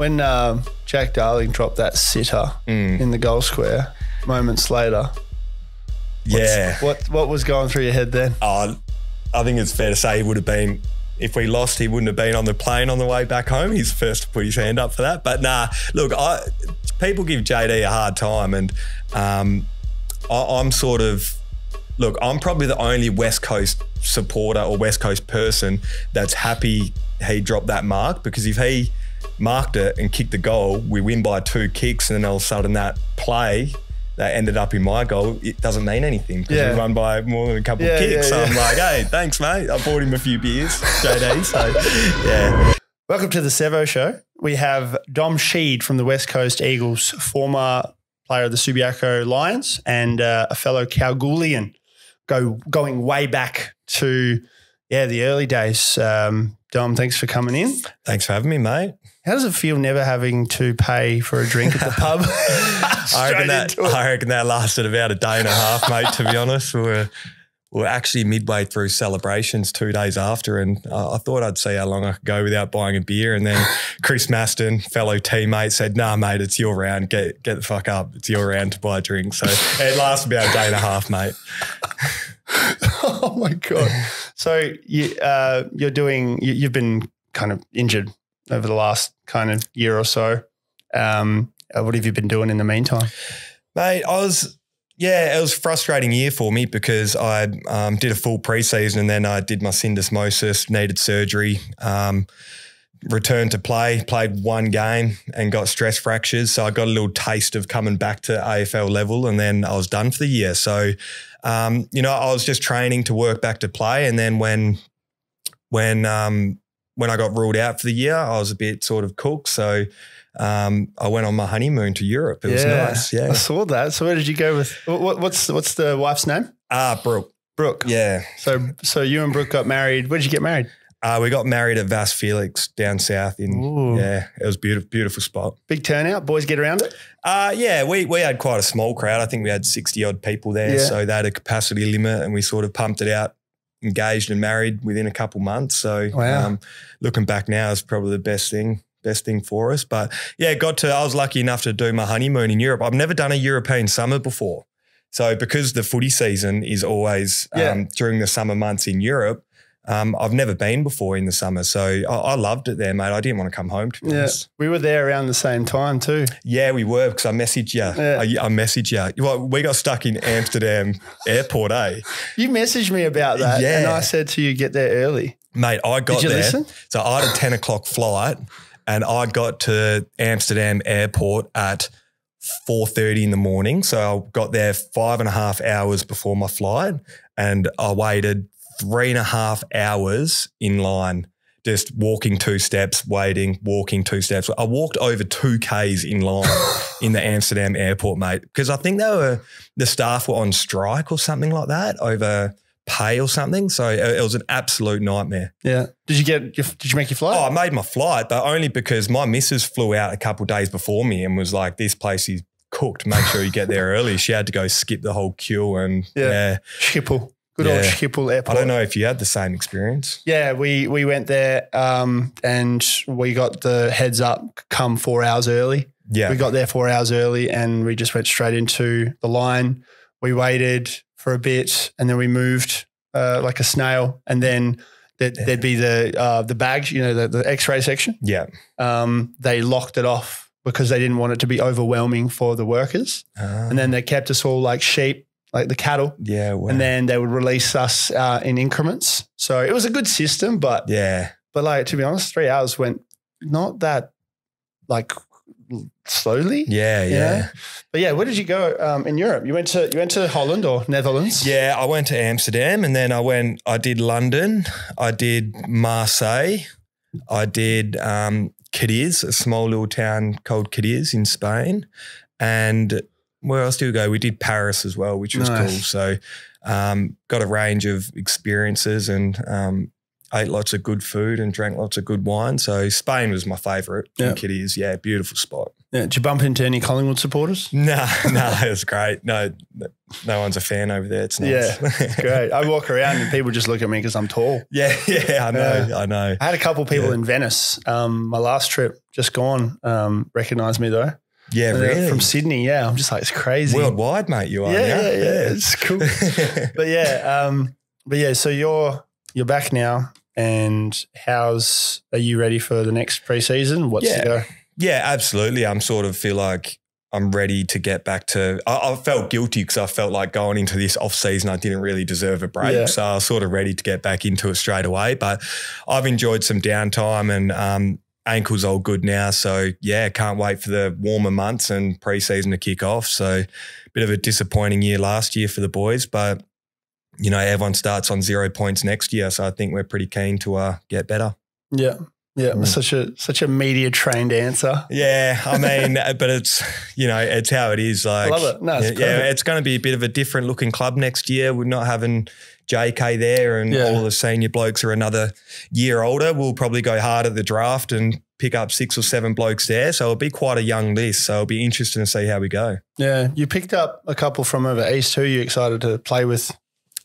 When um, Jack Darling dropped that sitter Mm. in the goal square, moments later, yeah. what what was going through your head then? Uh, I think it's fair to say he would have been, if we lost, he wouldn't have been on the plane on the way back home. He's first to put his hand up for that. But nah, look, I, people give JD a hard time, and um, I, I'm sort of, look, I'm probably the only West Coast supporter or West Coast person that's happy he dropped that mark because if he marked it and kicked the goal, we win by two kicks, and then all of a sudden that play that ended up in my goal, it doesn't mean anything because Yeah. we won by more than a couple Yeah, of kicks. yeah, so I'm like, hey, thanks, mate. I bought him a few beers, JD. So yeah, Welcome to the Sevo Show. We have Dom Sheed from the West Coast Eagles, former player of the Subiaco Lions, and uh, a fellow Kalgoorlian, go going way back to yeah the early days. Um, Dom, thanks for coming in. thanks for having me, mate. How does it feel never having to pay for a drink at the pub? I reckon that. I reckon that lasted about a day and a half, mate. To be honest, we were we were actually midway through celebrations two days after, and uh, I thought I'd see how long I could go without buying a beer. And then Chris Masten, fellow teammate, said, "Nah, mate, it's your round. Get get the fuck up. It's your round to buy a drink." So it lasted about a day and a half, mate. oh my god! So you uh, you're doing you, you've been kind of injured over the last kind of year or so. Um, uh, what have you been doing in the meantime? Mate, I was, yeah, it was a frustrating year for me because I um, did a full preseason and then I did my syndesmosis, needed surgery, um, returned to play, played one game and got stress fractures. So I got a little taste of coming back to AFL level and then I was done for the year. So, um, you know, I was just training to work back to play. And then when, when, um, when I got ruled out for the year, I was a bit sort of cooked. So, um, I went on my honeymoon to Europe. It was nice. Yeah, I saw that. So where did you go with what, what- what's what's the wife's name? Ah, Brooke. Brooke. Yeah. So so you and Brooke got married. Where did you get married? Uh, we got married at Vasse Felix down south in, Ooh. yeah, it was beautiful, beautiful spot. Big turnout. Boys get around it. Uh, yeah, we, we had quite a small crowd. I think we had 60 odd people there. Yeah. So they had a capacity limit and we sort of pumped it out, engaged and married within a couple months. So Wow. um, looking back now is probably the best thing. Best thing for us. But yeah, got to, I was lucky enough to do my honeymoon in Europe. I've never done a European summer before. So because the footy season is always Yeah. um, during the summer months in Europe, um, I've never been before in the summer. So I, I loved it there, mate. I didn't want to come home to be Yeah. honest. We were there around the same time too. Yeah, we were because I messaged you. Yeah. I, I messaged you. Well, we got stuck in Amsterdam airport, eh? You messaged me about that, Yeah. and I said to you, get there early. Mate, I got Did you there. listen? So I had a 10 o'clock flight and I got to Amsterdam airport at 4.30 in the morning. So I got there five and a half hours before my flight and I waited three and a half hours in line, just walking two steps, waiting, walking two steps. I walked over two Ks in line in the Amsterdam airport, mate, because I think they were, the staff were on strike or something like that over pay or something. So it it was an absolute nightmare. Yeah. Did you get? your- Did you make your flight? Oh, I made my flight, but only because my missus flew out a couple days before me and was like, "This place is cooked. Make sure you get there early." She had to go skip the whole queue, and Yeah. yeah, Schiphol. Good old Yeah. Schiphol I don't know if you had the same experience. Yeah, we we went there um, and we got the heads up. Come four hours early. Yeah, We got there four hours early and we just went straight into the line. We waited for a bit and then we moved uh, like a snail. And then there'd, Yeah. there'd be the uh, the bags, you know, the, the X-ray section. yeah, Um, they locked it off because they didn't want it to be overwhelming for the workers. And then they kept us all like sheep, like the cattle. yeah, wow. And then they would release us uh, in increments. So it was a good system, but yeah, but like to be honest, three hours went not that like slowly. yeah, yeah. know? But yeah, where did you go um, in Europe? You went to you went to Holland or Netherlands? Yeah, I went to Amsterdam and then I went, I did London, I did Marseille, I did um, Cadiz, a small little town called Cadiz in Spain. And where else do we go? We did Paris as well, which was Nice. cool. So um, got a range of experiences and um, ate lots of good food and drank lots of good wine. So Spain was my favourite Yeah. in Cadiz. Yeah, beautiful spot. Yeah, did you bump into any Collingwood supporters? No, no, it was great. No, no one's a fan over there. It's nice. Yeah, it's great. I walk around and people just look at me because I'm tall. yeah, yeah, I know, Yeah. I know. I had a couple people Yeah. in Venice. Um, my last trip, just gone, um, recognized me though. Yeah, they're really. From Sydney, yeah. I'm just like, it's crazy. Worldwide, mate, you are. yeah, now. yeah, yeah, It's cool. but yeah, um, but yeah. So you're you're back now, and how's are you ready for the next preseason? What's Yeah. go? Yeah, absolutely. I'm sort of feel like I'm ready to get back to. I, I felt guilty because I felt like going into this off season, I didn't really deserve a break. Yeah. So I was sort of ready to get back into it straight away. But I've enjoyed some downtime and um, ankles all good now. So yeah, can't wait for the warmer months and preseason to kick off. So bit of a disappointing year last year for the boys, but you know everyone starts on zero points next year. So I think we're pretty keen to uh, get better. Yeah, yeah. Mm. Such a such a media trained answer. Yeah, I mean, but it's you know it's how it is. Like, love it. No, it's yeah, yeah, it's going to be a bit of a different looking club next year. We're not having JK there, and Yeah. all the senior blokes are another year older. We'll probably go hard at the draft and pick up six or seven blokes there. So it'll be quite a young list. So it'll be interesting to see how we go. Yeah, you picked up a couple from over east. Who are you excited to play with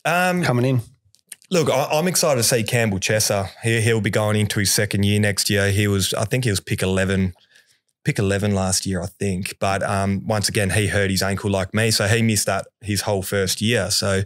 Um, coming in? Look, I- I'm excited to see Campbell Chesser. He, he'll be going into his second year next year. He was, I think, he was pick eleven, pick eleven last year, I think. But um, once again, he hurt his ankle like me, so he missed that his whole first year. So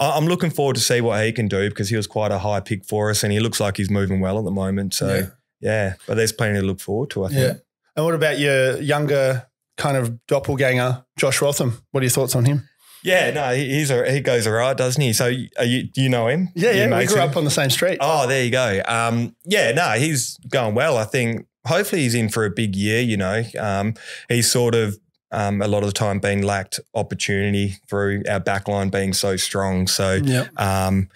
I- I'm looking forward to see what he can do because he was quite a high pick for us, and he looks like he's moving well at the moment. So Yeah. yeah, but there's plenty to look forward to. I think. Yeah. And what about your younger kind of doppelganger, Josh Rotham? What are your thoughts on him? Yeah, no, he, he's a, he goes all right, doesn't he? So are you, do you know him? Yeah, yeah. We grew him? up on the same street. Oh, there you go. Um, yeah, no, he's going well. I think hopefully he's in for a big year. You know, um, he's sort of um, a lot of the time been lacked opportunity through our backline being so strong. So, Yeah. um,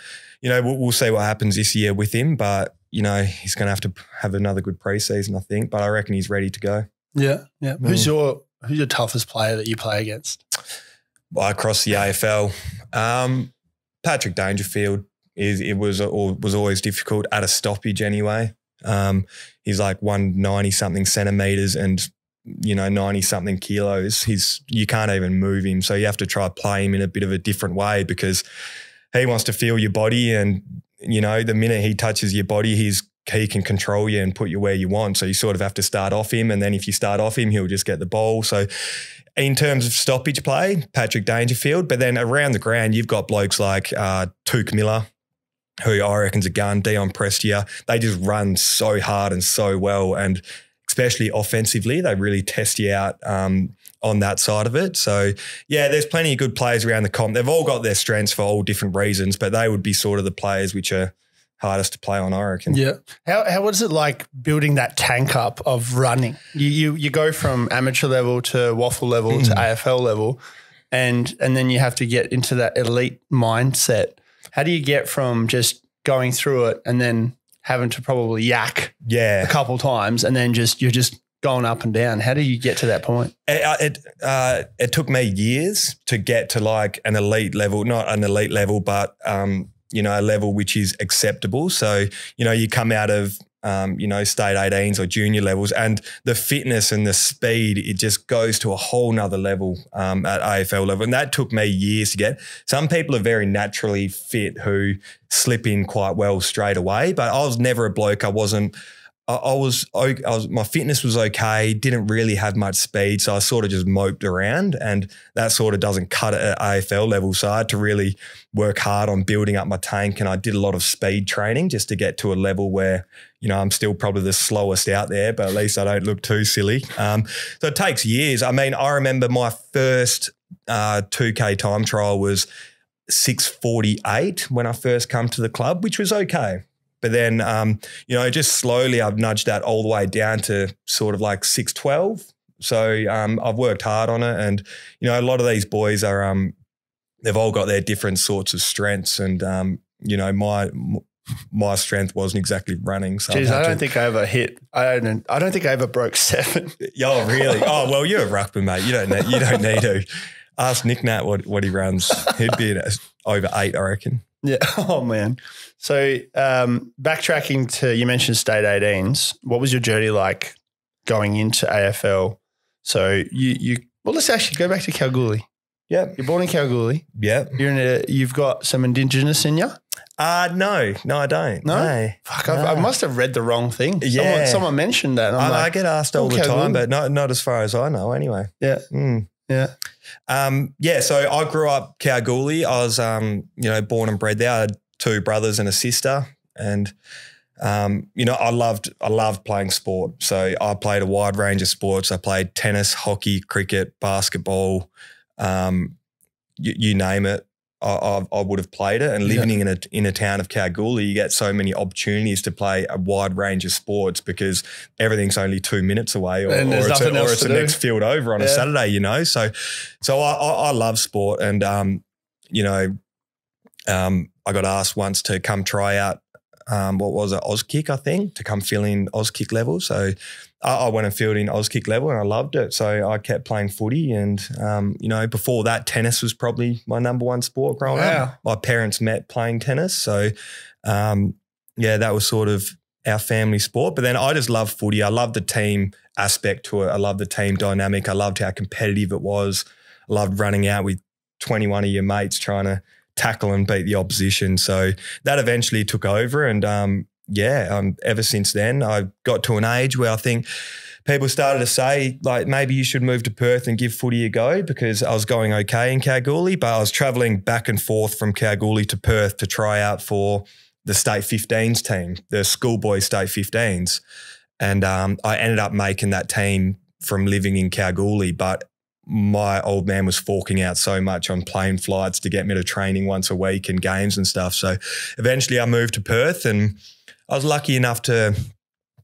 you know, we'll, we'll see what happens this year with him. But you know, he's going to have to have another good preseason, I think. But I reckon he's ready to go. Yeah. Yeah. Mm. Who's your who's your toughest player that you play against? Well, across the AFL, um, Patrick Dangerfield is it was or was always difficult at a stoppage anyway. Um, he's like one ninety something centimeters and you know ninety something kilos. He's you can't even move him, so you have to try play him in a bit of a different way because he wants to feel your body, and you know the minute he touches your body, he's he can control you and put you where you want. So you sort of have to start off him, and then if you start off him, he'll just get the ball. So in terms of stoppage play, Patrick Dangerfield. But then around the ground, you've got blokes like uh, Miller, who I reckon's a gun, Dion Prestia. They just run so hard and so well. And especially offensively, they really test you out um, on that side of it. So, yeah, there's plenty of good players around the comp. They've all got their strengths for all different reasons, but they would be sort of the players which are hardest to play on, I reckon. Yeah. How how what is it like building that tank up of running? You you you go from amateur level to WAFL level to Mm. AFL level, and and then you have to get into that elite mindset. How do you get from just going through it and then having to probably yak Yeah. a couple times and then just you're just going up and down? How do you get to that point? It it, uh, it took me years to get to like an elite level, not an elite level, but um, you know, a level which is acceptable. So you know, you come out of um, you know, state 18s or junior levels, and the fitness and the speed, it just goes to a whole nother level um, at AFL level. And that took me years to get. Some people are very naturally fit who slip in quite well straight away, but I was never a bloke. I wasn't. I, was, I was, my fitness was okay. Didn't really have much speed, so I sort of just moped around, and that sort of doesn't cut it at AFL level. So I had to really work hard on building up my tank, and I did a lot of speed training just to get to a level where you know I'm still probably the slowest out there, but at least I don't look too silly. Um, so it takes years. I mean, I remember my first uh, 2K time trial was 648 when I first come to the club, which was okay. But then, um, you know, just slowly I've nudged that all the way down to sort of like 612. So um, I've worked hard on it. And, you know, a lot of these boys are, um, they've all got their different sorts of strengths. And, um, you know, my, my strength wasn't exactly running. So Jeez, I don't think I ever hit. I don't. I don't think I ever broke seven. Oh, really? Oh, well, you're a ruckman, mate. You don't need, you don't need to. Ask Nic Nat what, what he runs. He'd be over eight, I reckon. Yeah. Oh man. So um, backtracking to you mentioned state 18s. What was your journey like going into AFL? So you you well, let's actually go back to Kalgoorlie. Yeah. You're born in Kalgoorlie. Yeah. You're in a, you've got some Indigenous in you. Uh no, no, I don't. No? Fuck, I've, I must have read the wrong thing. Yeah. someone mentioned that. I, I get asked all the Kalgoorlie. time, but not not as far as I know. Anyway. Yeah. Mm. Yeah, Um, yeah, so I grew up Kalgoorlie. I was, um, you know, born and bred there. I had two brothers and a sister, and um, you know, I loved I loved playing sport. So I played a wide range of sports. I played tennis, hockey, cricket, basketball, um, you, you name it. I, I, would have played it. And Yeah. living in a in a town of Kalgoorlie, you get so many opportunities to play a wide range of sports because everything's only two minutes away, or, And or it's, a, or it's the next field over on a Saturday. You know, so so I, I, I love sport, and um, you know, um, I got asked once to come try out. Um, what was it, Auskick? I think to come fill in Auskick level. So I, I went and filled in Auskick level, and I loved it. So I kept playing footy, and um, you know, before that, tennis was probably my number one sport growing Wow. up. My parents met playing tennis, so um, yeah, that was sort of our family sport. But then I just love footy. I love the team aspect to it. I love the team dynamic. I loved how competitive it was. I loved running out with 21 of your mates trying to tackle and beat the opposition. So that eventually took over. And um, yeah, um, ever since then, I got to an age where I think people started to say, like, maybe you should move to Perth and give footy a go because I was going okay in Kalgoorlie, but I was traveling back and forth from Kalgoorlie to Perth to try out for the state 15s team, the schoolboy state 15s. And um, I ended up making that team from living in Kalgoorlie, but my old man was forking out so much on plane flights to get me to training once a week and games and stuff. So eventually I moved to Perth and I was lucky enough to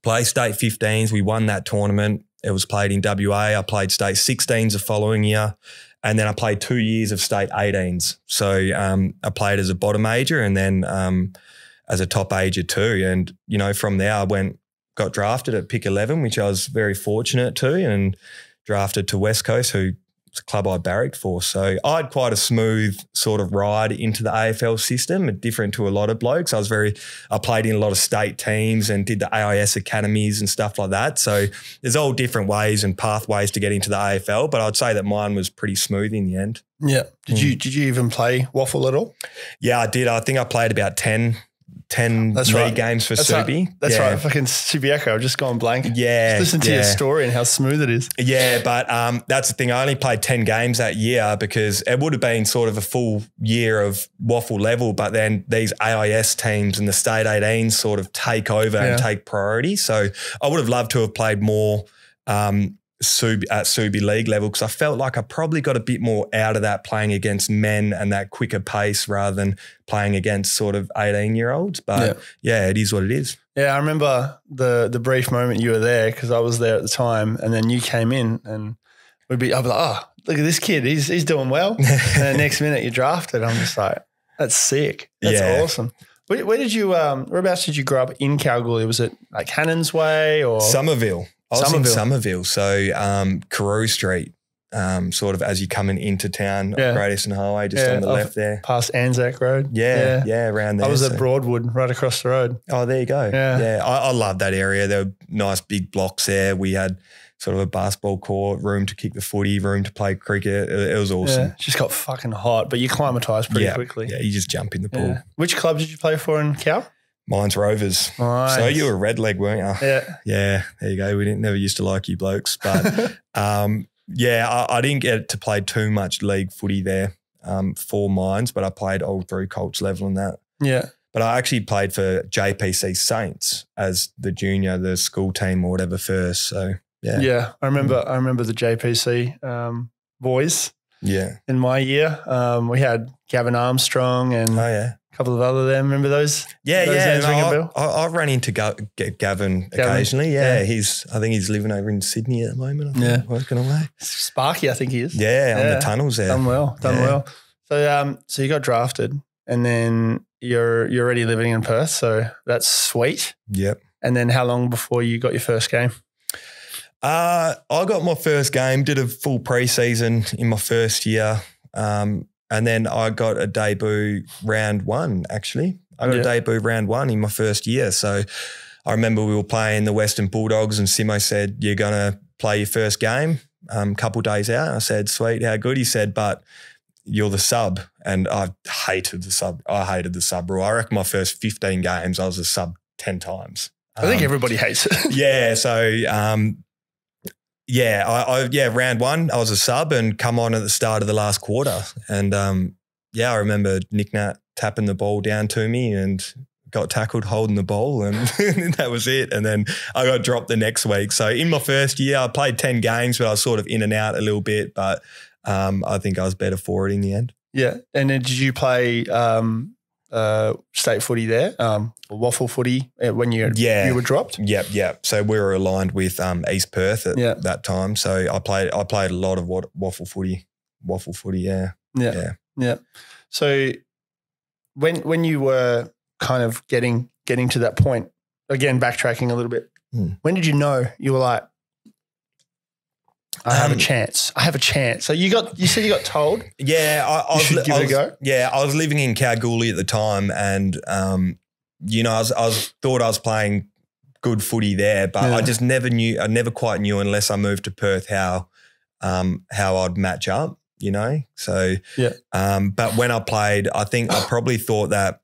play state 15s. We won that tournament. It was played in WA. I played state 16s the following year. And then I played two years of state 18s. So um, I played as a bottom major and then um, as a top major too. And, you know, from there I went, got drafted at pick 11, which I was very fortunate to, and drafted to West Coast, who club I barracked for. So I had quite a smooth sort of ride into the AFL system, different to a lot of blokes. I was very, I played in a lot of state teams and did the AIS academies and stuff like that. So there's all different ways and pathways to get into the AFL, but I'd say that mine was pretty smooth in the end. yeah. Did Mm. you did you even play WAFL at all? Yeah, I did. I think I played about 10, 10 That's right. games for That's Subi. right. That's yeah. right. Fucking Subiaco. I've just gone blank. Yeah. Just listen to your story and how smooth it is. Yeah, but um, that's the thing. I only played 10 games that year because it would have been sort of a full year of WAFL level, but then these AIS teams and the state 18s sort of take over Yeah. and take priority. So I would have loved to have played more um, Sub, at Subi League level because I felt like I probably got a bit more out of that playing against men and that quicker pace rather than playing against sort of 18 year olds. But yeah, it is what it is. Yeah, I remember the the brief moment you were there because I was there at the time, and then you came in, and we'd be, I'd be like, oh, look at this kid, he's he's doing well. and the next minute you drafted, I'm just like, that's sick, that's Yeah. awesome. Where, where did you, um, whereabouts did you grow up in Kalgoorlie? Was it like Cannons Way or Somerville. I was Somerville. in Somerville. So um, Carew Street, um, sort of as you're coming into town, Yeah. Great Eastern Highway, just Yeah, on the left there. past Anzac Road? Yeah, yeah, around there. I was So- at Broadwood, right across the road. Oh, there you go. Yeah. Yeah, I, I love that area. There were nice big blocks there. We had sort of a basketball court, room to kick the footy, room to play cricket. It, it was awesome. Yeah, it just got fucking hot, but you climatized pretty Yeah, quickly. Yeah, you just jump in the pool. Yeah. Which club did you play for in Kal? Mines Rovers. Nice. So you were a red leg, weren't you? Yeah. Yeah, there you go. We didn't never used to like you blokes, but um, yeah, I, I didn't get to play too much league footy there um, for mines, but I played all through Colts level and that. yeah. But I actually played for JPC Saints as the junior, the school team or whatever first. So yeah. yeah, I remember. I remember the JPC um, boys yeah. in my year. Um, we had Gavin Armstrong and Oh yeah, couple of other them. Remember those? yeah, Those yeah. no, I. I, I run into Ga- Ga- Gavin, Gavin, occasionally. Yeah, yeah. he's. I think he's living over in Sydney at the moment. I think, Yeah. working away. Sparky, I think he is. Yeah, on the tunnels there. Done well. Done Yeah. well. So, um, so you got drafted, and then you're you're already living in Perth. So that's sweet. Yep. And then how long before you got your first game? Uh, I got my first game, did a full preseason in my first year. Um, and then I got a debut round one, actually. I got Yeah. a debut round one in my first year. So I remember we were playing the Western Bulldogs and Simo said, You're going to play your first game. a um, couple days out. I said, sweet, how good? He said, but you're the sub. And I hated the sub. I hated the sub rule. I reckon my first 15 games, I was a sub 10 times. I think Um, everybody hates it. yeah. So, um, yeah, I, I, yeah, round one, I was a sub and come on at the start of the last quarter. And, um, yeah, I remember Nic Nat tapping the ball down to me and got tackled holding the ball and that was it. And then I got dropped the next week. So in my first year, I played 10 games, but I was sort of in and out a little bit, but, um, I think I was better for it in the end. yeah. And then did you play um, uh, state footy there, um, WAFL footy uh, when you Yeah. you were dropped? Yep, yep. So we were aligned with um, East Perth at Yeah. that time. So I played I played a lot of what, WAFL footy, WAFL footy. Yeah, Yeah. Yeah. Yeah. So when when you were kind of getting getting to that point, again backtracking a little bit, Hmm. when did you know you were like, I have a chance. I have a chance. So you got you said you got told. yeah. I, I was, should give I it a go. Yeah, I was living in Kalgoorlie at the time, and um, you know, I was, I was thought I was playing good footy there, but Yeah. I just never knew. I never quite knew unless I moved to Perth how um, how I'd match up. You know, so Yeah. Um, but when I played, I think I probably thought that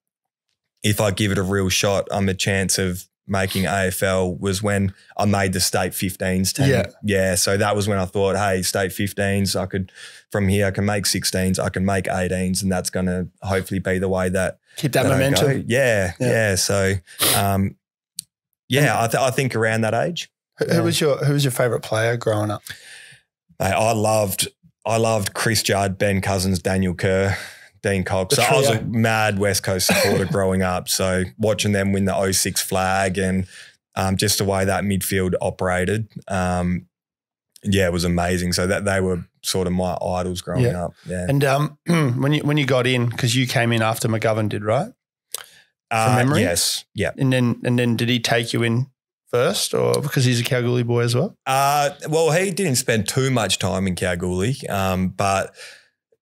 if I give it a real shot, I'm a chance of making AFL was when I made the state 15s team. Yeah. Yeah. So that was when I thought, hey, state 15s, I could, from here, I can make 16s, I can make 18s, and that's going to hopefully be the way that, Keep that, that momentum. Yeah, Yeah. yeah. So, um, yeah, I, th- I think around that age, Who, Yeah. who was your who was your favorite player growing up? I, I loved, I loved Chris Judd, Ben Cousins, Daniel Kerr, Dean Cox. So I was a mad West Coast supporter growing up. So watching them win the 06 flag and um, just the way that midfield operated, um, yeah, it was amazing. So that they were sort of my idols growing Yeah. up. Yeah. And um, when you when you got in, because you came in after McGovern did, right? Uh, memory? Yes. Yeah. And then and then did he take you in first, or because he's a Kalgoorlie boy as well? Uh, well, he didn't spend too much time in Kalgoorlie, um, but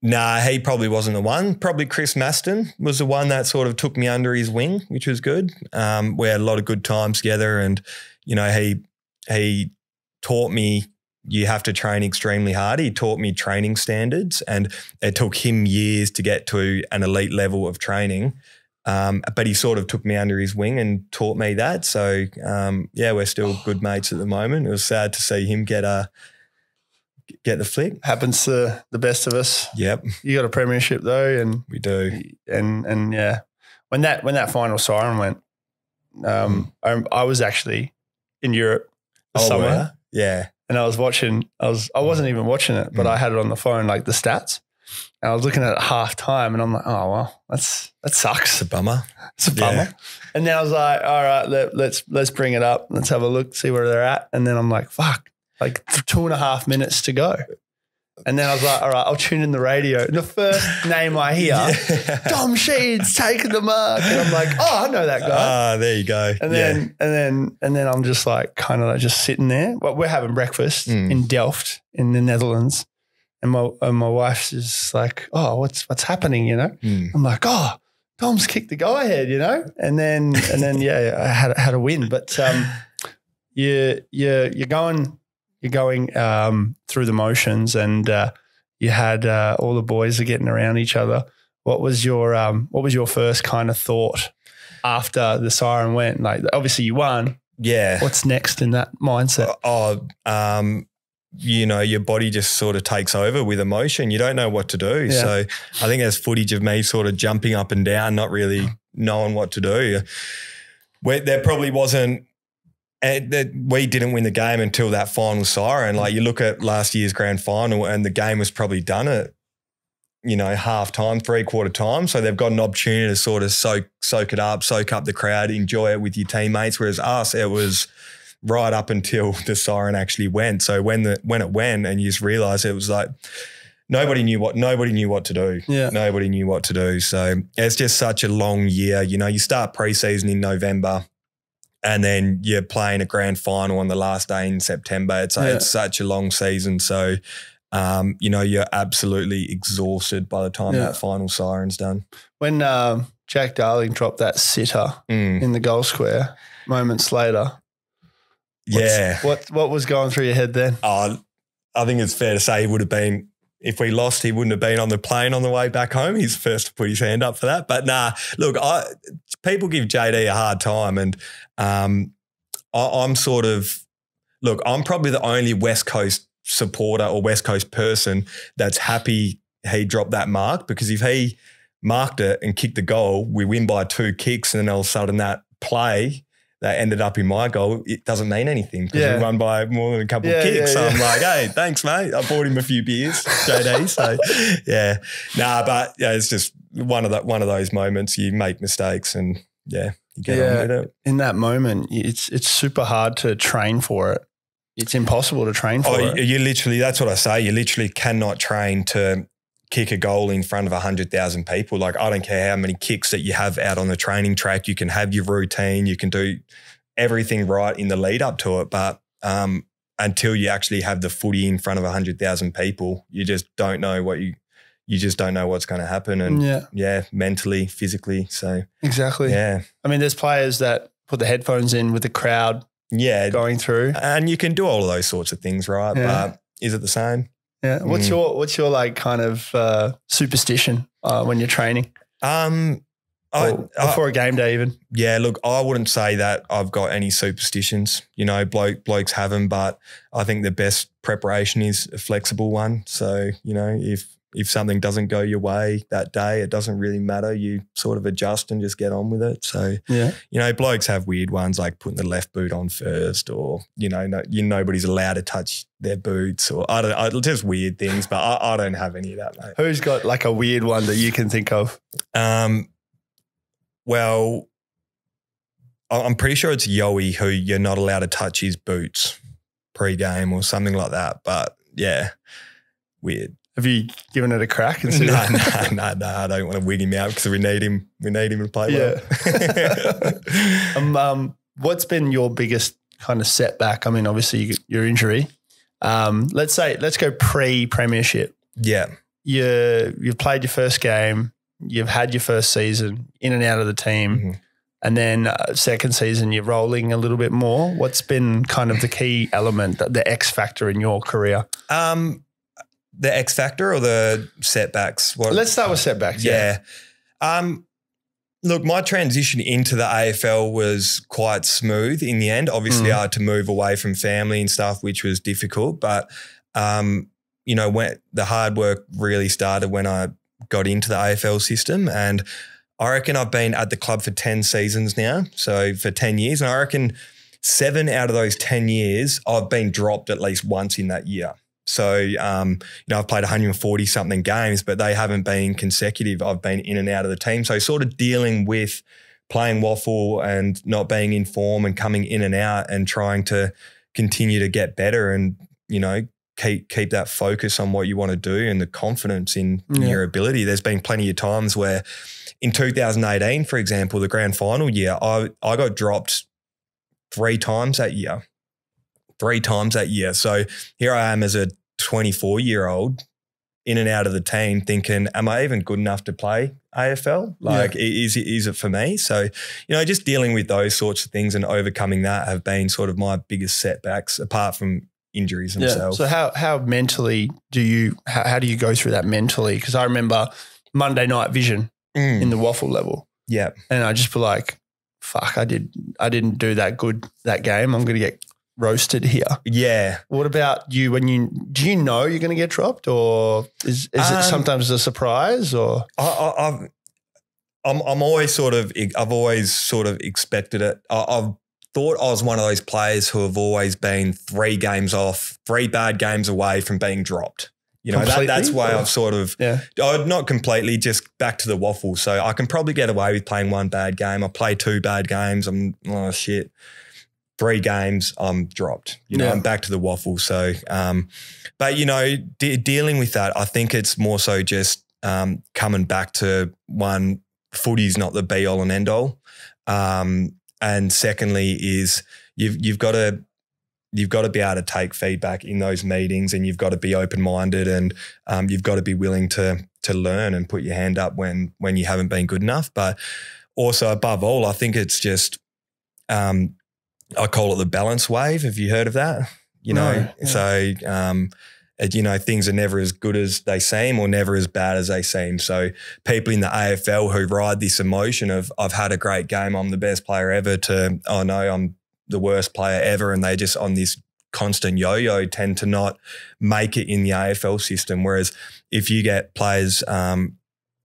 nah, he probably wasn't the one. Probably Chris Masten was the one that sort of took me under his wing, which was good. Um, we had a lot of good times together, and you know, he he taught me you have to train extremely hard. He taught me training standards, and it took him years to get to an elite level of training. Um, but he sort of took me under his wing and taught me that. So um, yeah, we're still good mates at the moment. It was sad to see him get a get the flick. Happens to the best of us. Yep, You got a premiership though, and we do. and and yeah, when that when that final siren went, um, I, I was actually in Europe this Oh, summer, yeah. and I was watching. I was I wasn't even watching it, but Mm. I had it on the phone, like the stats. And I was looking at it half time, and I'm like, oh well, that's that sucks. It's a bummer. It's a bummer. Yeah. And then I was like, all right, let, let's let's bring it up. Let's have a look, see where they're at. And then I'm like, fuck, like two and a half minutes to go. And then I was like, all right, I'll tune in the radio. And the first name I hear, Dom Sheed's taking the mark. And I'm like, oh, I know that guy. Ah, there you go. and then and then and then I'm just like kind of like just sitting there. Well, we're having breakfast Mm. in Delft in the Netherlands. And my and my wife's just like, oh, what's what's happening, you know? Mm. I'm like, oh, Dom's kicked the go ahead, you know, and then and then yeah, I had had a win, but um, you you you're going you're going um, through the motions, and uh, you had uh, all the boys are getting around each other. What was your um, what was your first kind of thought after the siren went? Like, obviously you won. yeah. What's next in that mindset? oh, um, you know, your body just sort of takes over with emotion. You don't know what to do. Yeah. So I think there's footage of me sort of jumping up and down, not really knowing what to do. Where there probably wasn't. And that we didn't win the game until that final siren. Like you look at last year's grand final, and the game was probably done at, you know, half time, three quarter time. So they've got an opportunity to sort of soak soak it up, soak up the crowd, enjoy it with your teammates. Whereas us, it was right up until the siren actually went. So when the when it went and you just realize it was like nobody knew what nobody knew what to do. Yeah. Nobody knew what to do. So it's just such a long year. You know, you start preseason in November and then you're playing a grand final on the last day in September. It's Yeah. it's such a long season. So um, you know, you're absolutely exhausted by the time Yeah. that final siren's done. When um, Jack Darling dropped that sitter Mm. in the goal square, moments later, Yeah. what what was going through your head then? Oh, I think it's fair to say he would have been. If we lost, he wouldn't have been on the plane on the way back home. He's the first to put his hand up for that. But nah, look, I people give JD a hard time, and um, I, I'm sort of look. I'm probably the only West Coast supporter or West Coast person that's happy he dropped that mark because if he marked it and kicked the goal, we win by two kicks, and then all of a sudden that play that ended up in my goal, it doesn't mean anything because Yeah. we won by more than a couple Yeah, of kicks. yeah, so I'm like, hey, thanks, mate. I bought him a few beers, JD. So yeah, nah, but yeah, it's just one of the one of those moments you make mistakes and yeah, you get Yeah. on with it. In that moment, it's it's super hard to train for it. It's impossible to train for Oh, it. you, you literally, that's what I say. You literally cannot train to kick a goal in front of 100,000 people. Like, I don't care how many kicks that you have out on the training track. You can have your routine, you can do everything right in the lead up to it. But um, until you actually have the footy in front of 100,000 people, you just don't know what you, you just don't know what's going to happen. And yeah. yeah, mentally, physically. So, exactly. yeah. I mean, there's players that put the headphones in with the crowd Yeah. going through. And you can do all of those sorts of things, right? Yeah. But is it the same? Yeah. What's Mm. your what's your like kind of uh, superstition uh, when you're training Um, I, or before a game day even? Yeah, look, I wouldn't say that I've got any superstitions. You know, bloke, blokes have them, but I think the best preparation is a flexible one. So, you know, if if something doesn't go your way that day, it doesn't really matter. You sort of adjust and just get on with it. So, Yeah. you know, blokes have weird ones like putting the left boot on first, or you know, no, you nobody's allowed to touch their boots, or I don't, I, just weird things. But I, I don't have any of that, mate. Who's got like a weird one that you can think of? Um, well, I'm pretty sure it's Yoey who you're not allowed to touch his boots pre-game or something like that. But yeah, weird. Have you given it a crack? And said, No, no, no, no. I don't want to wig him out because we need him. We need him to play well. um, um, what's been your biggest kind of setback? I mean, obviously you- your injury. Um, let's say let's go pre Premiership. yeah, You you've played your first game. You've had your first season in and out of the team, Mhm. and then uh, second season you're rolling a little bit more. What's been kind of the key element, the, the X factor in your career? Um, the X factor or the setbacks? What? Let's start with setbacks. Yeah. Um, look, my transition into the AFL was quite smooth in the end. Obviously, Mm. I had to move away from family and stuff, which was difficult. But, um, you know, when the hard work really started when I got into the AFL system. And I reckon I've been at the club for 10 seasons now. So for 10 years. And I reckon seven out of those 10 years, I've been dropped at least once in that year. So, um, you know, I've played 140 something games, but they haven't been consecutive. I've been in and out of the team. So, sort of dealing with playing WAFL and not being in form and coming in and out and trying to continue to get better and, you know, keep keep that focus on what you want to do and the confidence in, in Yeah. your ability. There's been plenty of times where in 2018, for example, the grand final year, I I got dropped three times that year. Three times that year. So here I am as a 24 year old in and out of the team thinking, am I even good enough to play AFL? Like, i- is, it, is it for me? So, you know, just dealing with those sorts of things and overcoming that have been sort of my biggest setbacks apart from injuries Yeah. themselves. So how how mentally do you how, how do you go through that mentally? Because I remember Monday night vision Mm, in the WAFL level, yeah. and I just be like, "Fuck, I did I didn't do that good that game. I'm going to get roasted here." Yeah. What about you? When you do you know you're going to get dropped, or is is Um, it sometimes a surprise? Or I, I, I've, I'm, I'm always sort of, I've always sort of expected it. I, I've thought I was one of those players who have always been three games off, three bad games away from being dropped. You know, that, that's why I've sort of, yeah, oh, not completely, just back to the WAFL. So I can probably get away with playing one bad game. I play two bad games. I'm, oh, shit. Three games, I'm dropped. You know, Yeah. I'm back to the WAFL. So, um, but you know, de- dealing with that, I think it's more so just um, coming back to one, footy's not the be all and end all, um, and secondly is you've you've got to you've got to be able to take feedback in those meetings, and you've got to be open minded, and um, you've got to be willing to to learn and put your hand up when when you haven't been good enough. But also above all, I think it's just um, I call it the balance wave. Have you heard of that? You know, No, yeah. so um, it, you know, things are never as good as they seem or never as bad as they seem. So people in the AFL who ride this emotion of I've had a great game, I'm the best player ever to oh no, I'm the worst player ever, and they just on this constant yo-yo tend to not make it in the AFL system. Whereas if you get players um,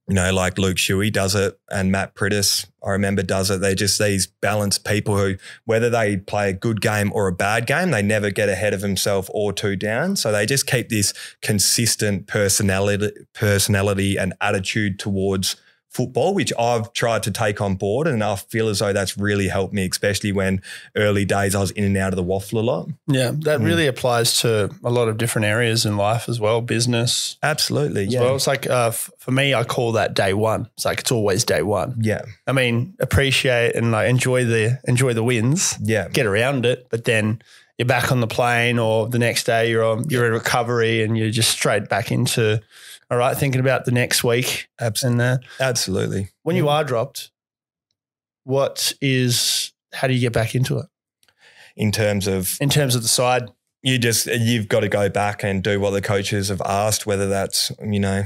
you know, like Luke Shuey does it and Matt Priddis, I remember, does it. They're just these balanced people who, whether they play a good game or a bad game, they never get ahead of themselves or two down. So they just keep this consistent personality, personality and attitude towards football, which I've tried to take on board. And I feel as though that's really helped me, especially when early days I was in and out of the WAFL a lot. Yeah, that mm. really applies to a lot of different areas in life as well, business. Absolutely. yeah. Well, it's like uh, for me, I call that day one. It's like it's always day one. Yeah. I mean, appreciate and like enjoy the enjoy the wins. Yeah. Get around it, but then you're back on the plane, or the next day you're on you're in recovery, and you're just straight back into all right, thinking about the next week. Absolutely. And, uh, Absolutely. When you are dropped, what is, how do you get back into it? In terms of? In terms of the side? You just, you've got to go back and do what the coaches have asked, whether that's, you know,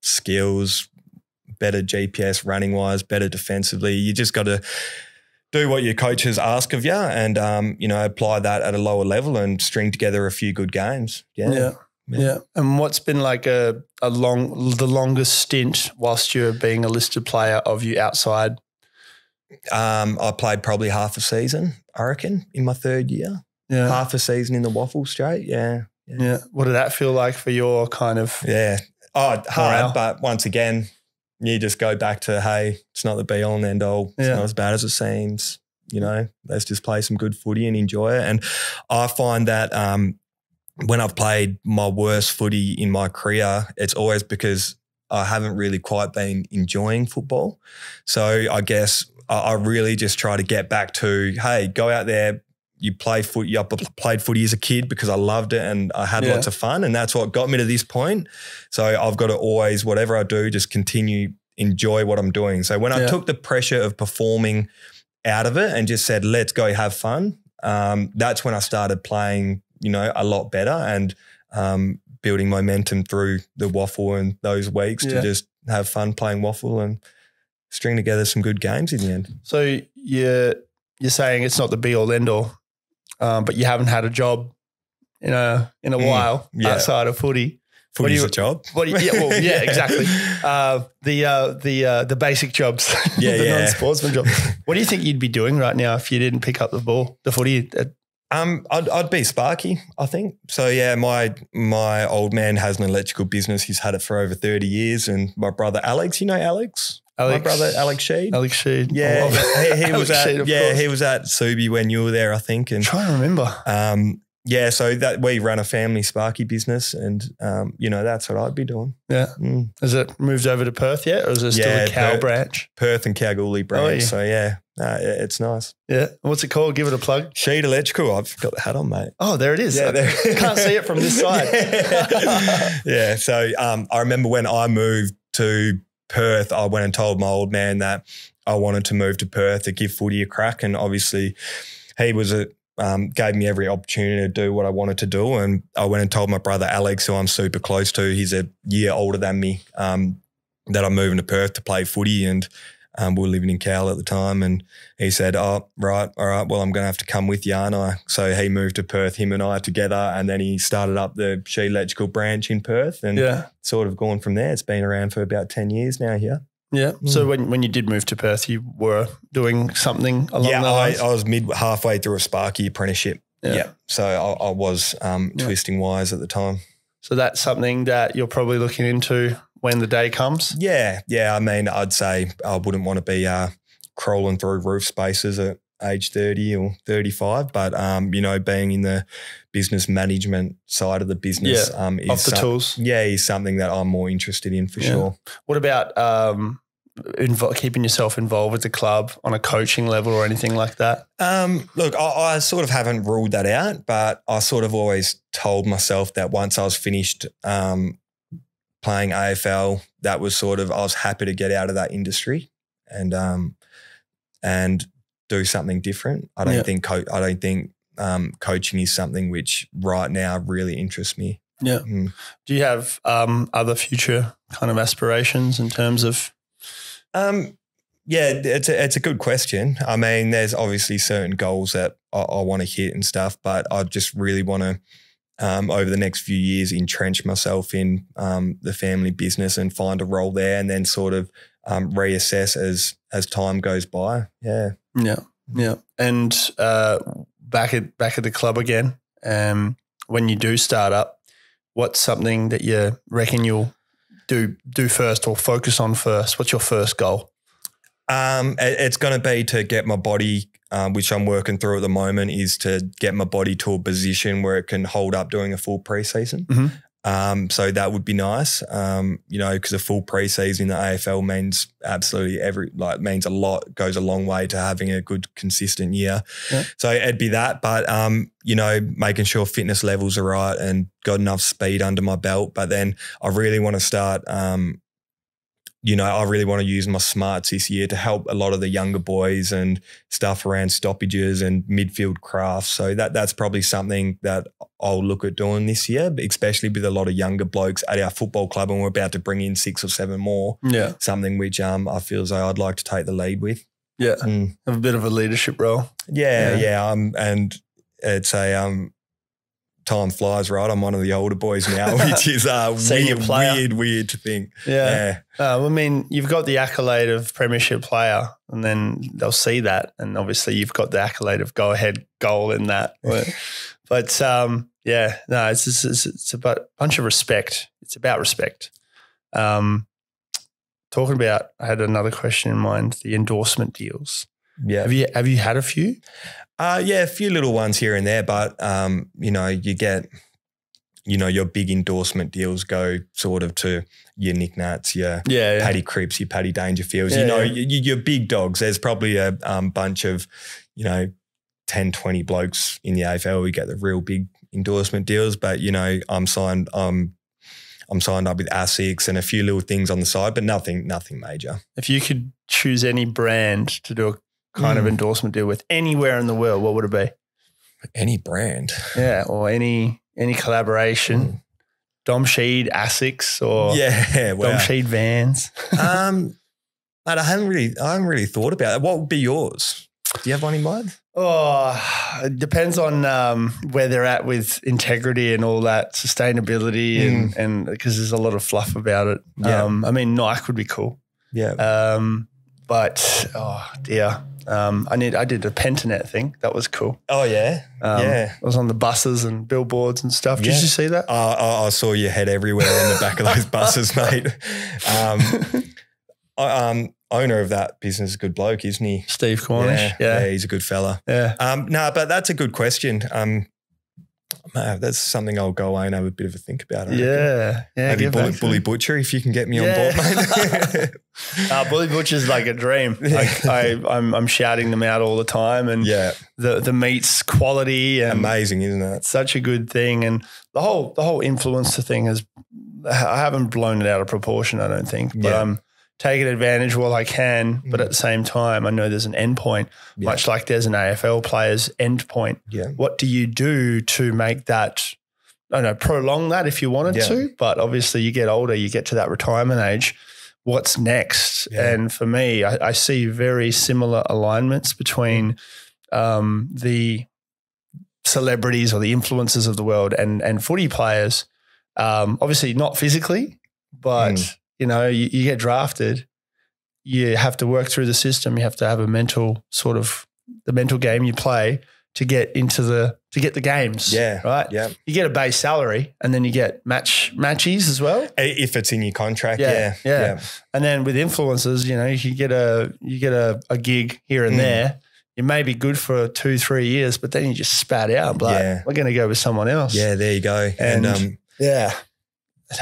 skills, better GPS running wise, better defensively. You just got to do what your coaches ask of you and, um, you know, apply that at a lower level and string together a few good games. Yeah. Yeah. Yeah. yeah. And what's been like a, a long, the longest stint whilst you're being a listed player of you outside? Um, I played probably half a season, I reckon, in my third year. Yeah. Half a season in the WAFL straight. Yeah. Yeah. yeah. What did that feel like for your kind of? Yeah. Oh, hard. But once again, you just go back to, hey, it's not the be all and end all. It's yeah. not as bad as it seems. You know, let's just play some good footy and enjoy it. And I find that um, when I've played my worst footy in my career, it's always because I haven't really quite been enjoying football. So I guess I really just try to get back to, hey, go out there. You play foot. You played footy as a kid because I loved it and I had yeah. lots of fun, and that's what got me to this point. So I've got to always, whatever I do, just continue enjoy what I'm doing. So when yeah. I took the pressure of performing out of it and just said, let's go have fun, um, that's when I started playing you know, a lot better and um, building momentum through the WAFL and those weeks yeah. to just have fun playing WAFL and string together some good games in the end. So you're you're saying it's not the be all end all, um, but you haven't had a job in a in a mm, while yeah. outside of footy. Footy's you, a job. What you, yeah, well, yeah, exactly. Uh, the uh, the uh, the basic jobs, yeah, the yeah. non-sportsman job. What do you think you'd be doing right now if you didn't pick up the ball, the footy at um, I'd, I'd be Sparky, I think. So yeah, my my old man has an electrical business. He's had it for over thirty years, and my brother Alex, you know Alex, Alex my brother Alex Sheed. Alex Sheed. Yeah, he, he was at Sheed, yeah course. he was at Subi when you were there, I think. And I'm trying to remember. Um, yeah, so that we run a family Sparky business, and um, you know that's what I'd be doing. Yeah, mm. has it moved over to Perth yet, or is it still yeah, a Cow Perth, branch? Perth and Kalgoorlie branch. Oh, yeah. So yeah, uh, it's nice. Yeah, what's it called? Give it a plug. Sheed Electrical. I've got the hat on, mate. Oh, there it is. Yeah, there. can't see it from this side. yeah. yeah. So um, I remember when I moved to Perth, I went and told my old man that I wanted to move to Perth to give footy a crack, and obviously he was a um, gave me every opportunity to do what I wanted to do. And I went and told my brother Alex, who I'm super close to, he's a year older than me, um, that I'm moving to Perth to play footy. And um, we were living in Cowell at the time. And he said, Oh, right, all right, well, I'm going to have to come with you, aren't I? So he moved to Perth, him and I together. And then he started up the Sheed Electrical branch in Perth and yeah. sort of gone from there. It's been around for about 10 years now here. Yeah. Mm. So when, when you did move to Perth, you were doing something along yeah, I, I, was mid halfway through a Sparky apprenticeship. Yeah. yeah. So I, I was um, yeah. twisting wires at the time. So that's something that you're probably looking into when the day comes. Yeah. Yeah. I mean, I'd say I wouldn't want to be uh, crawling through roof spaces at age 30 or 35, but, um, you know, being in the business management side of the business yeah, um, is off the some, tools. Yeah, is something that I'm more interested in for yeah. sure. What about um, invo- keeping yourself involved with the club on a coaching level or anything like that? Um, look, I, I, sort of haven't ruled that out, but I sort of always told myself that once I was finished um, playing AFL, that was sort of I was happy to get out of that industry and um, and do something different. I don't yeah. think co- I don't think um, coaching is something which right now really interests me. Yeah. Mm. Do you have um, other future kind of aspirations in terms of? Um, yeah, it's a, it's a good question. I mean, there's obviously certain goals that I, I want to hit and stuff, but I just really want to, um, over the next few years, entrench myself in um, the family business and find a role there, and then sort of um, reassess as as time goes by. Yeah, Yeah, yeah. And uh, back at back at the club again. Um, when you do start up, what's something that you reckon you'll do do first or focus on first? What's your first goal? Um, it- it's going to be to get my body, um, which I'm working through at the moment, is to get my body to a position where it can hold up doing a full preseason. Mhm. Um, so that would be nice, um, you know, because a full preseason in the AFL means absolutely every like means a lot, goes a long way to having a good consistent year. Yeah. So it'd be that, but um, you know, making sure fitness levels are right and got enough speed under my belt. But then I really want to start um, you know, I really want to use my smarts this year to help a lot of the younger boys and stuff around stoppages and midfield crafts. So that that's probably something that I'll look at doing this year, especially with a lot of younger blokes at our football club, and we're about to bring in six or seven more. Yeah, Something which um I feel as though I'd like to take the lead with. yeah. Mm. Have a bit of a leadership role. Yeah, Yeah. yeah. Um, and it's a um. Time flies, right? I'm one of the older boys now, which is uh, weird, weird, weird to think. Yeah. Yeah, Uh, I mean, you've got the accolade of premiership player, and then they'll see that, and obviously you've got the accolade of go ahead goal in that. But, um, yeah, no, it's just, it's, it's a bunch of respect. It's about respect. Um, talking about, I had another question in mind: the endorsement deals. yeah. Have you have you had a few? Uh, yeah, a few little ones here and there, but um, you know, you get, you know, your big endorsement deals go sort of to your Nic Nats, your Yeah, yeah. Paddy Cripps, your Paddy Dangerfields. Yeah, you know, yeah. y- y- your big dogs. There's probably a um, bunch of, you know, 10, 20 blokes in the AFL who get the real big endorsement deals, but you know, I'm signed. Um, I'm signed up with ASICS and a few little things on the side, but nothing, nothing major. If you could choose any brand to do a kind of Mm. endorsement deal with anywhere in the world, what would it be? Any brand. Yeah, or any any collaboration. Dom Sheed, Asics, or yeah, Dom wow. Sheed Vans. um, mate, I haven't really, I haven't really thought about it. What would be yours? Do you have one in mind? Oh, it depends on um, where they're at with integrity and all that sustainability, and and because there's a lot of fluff about it. Yeah. Um, I mean, Nike would be cool, Yeah, um, but oh dear, um, I need I did a Pentanet thing that was cool. Oh yeah, Um, yeah. I was on the buses and billboards and stuff. Did Yeah. you see that? Uh, I, I saw your head everywhere on the back of those buses, mate. Um, I- um, owner of that business is a good bloke, isn't he? Steve Cornish. yeah, Yeah, yeah. he's a good fella. yeah. Um, no, but that's a good question. Um, mate, that's something I'll go away and have a bit of a think about. I reckon. Yeah, yeah. Maybe Bully, Bully. Butcher if you can get me Yeah. on board, mate. Uh, Bully Butcher's like a dream. Like I, I'm, I'm shouting them out all the time, and yeah, the the meat's quality and amazing, isn't it? such a good thing. And the whole the whole influencer thing has, I haven't blown it out of proportion. I don't think, but Yeah. I'm taking advantage while I can. But Mm. at the same time, I know there's an end point, Yeah. much like there's an AFL player's end point. Yeah, What do you do to make that? I don't know, prolong that if you wanted Yeah. to, but obviously you get older, you get to that retirement age. What's next? And for me, I, I see very similar alignments between um, the celebrities or the influencers of the world and and footy players. Um, obviously, not physically, but Mm. You know, you, you get drafted. You have to work through the system. You have to have a mental sort of the mental game you play to get into the to get the games. Yeah. right. yeah. You get a base salary, and then you get match matches as well. If it's in your contract, Yeah, yeah, yeah. And then with influencers, you know, you get a you get a, a gig here and Mm. there. You may be good for two, three years, but then you just spat out. Like, Yeah. we're going to go with someone else. yeah. There you go. And, And- um, yeah.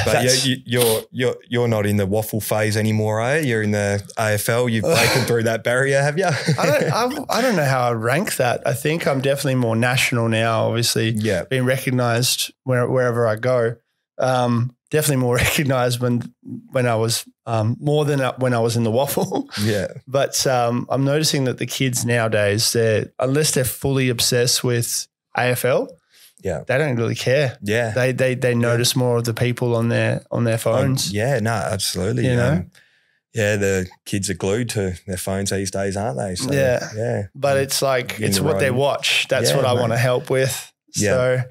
But you, you, you're you're you're not in the WAFL phase anymore, are you? You're in the AFL. You've broken through that barrier, have you? I don't, I, I don't know how I rank that. I think I'm definitely more national now. Obviously, yeah, being recognised where, wherever I go. Um, definitely more recognised when when I was um, more than when I was in the WAFL. yeah, But um, I'm noticing that the kids nowadays, they're unless they're fully obsessed with AFL, Yeah. they don't really care. Yeah. They they they notice more of the people on their on their Um, phones. yeah, no, absolutely. You know? Um, yeah, the kids are glued to their phones these days, aren't they? So, Yeah. Yeah. but it's like it's the what they watch. That's Yeah, what I want to help with. Yeah. So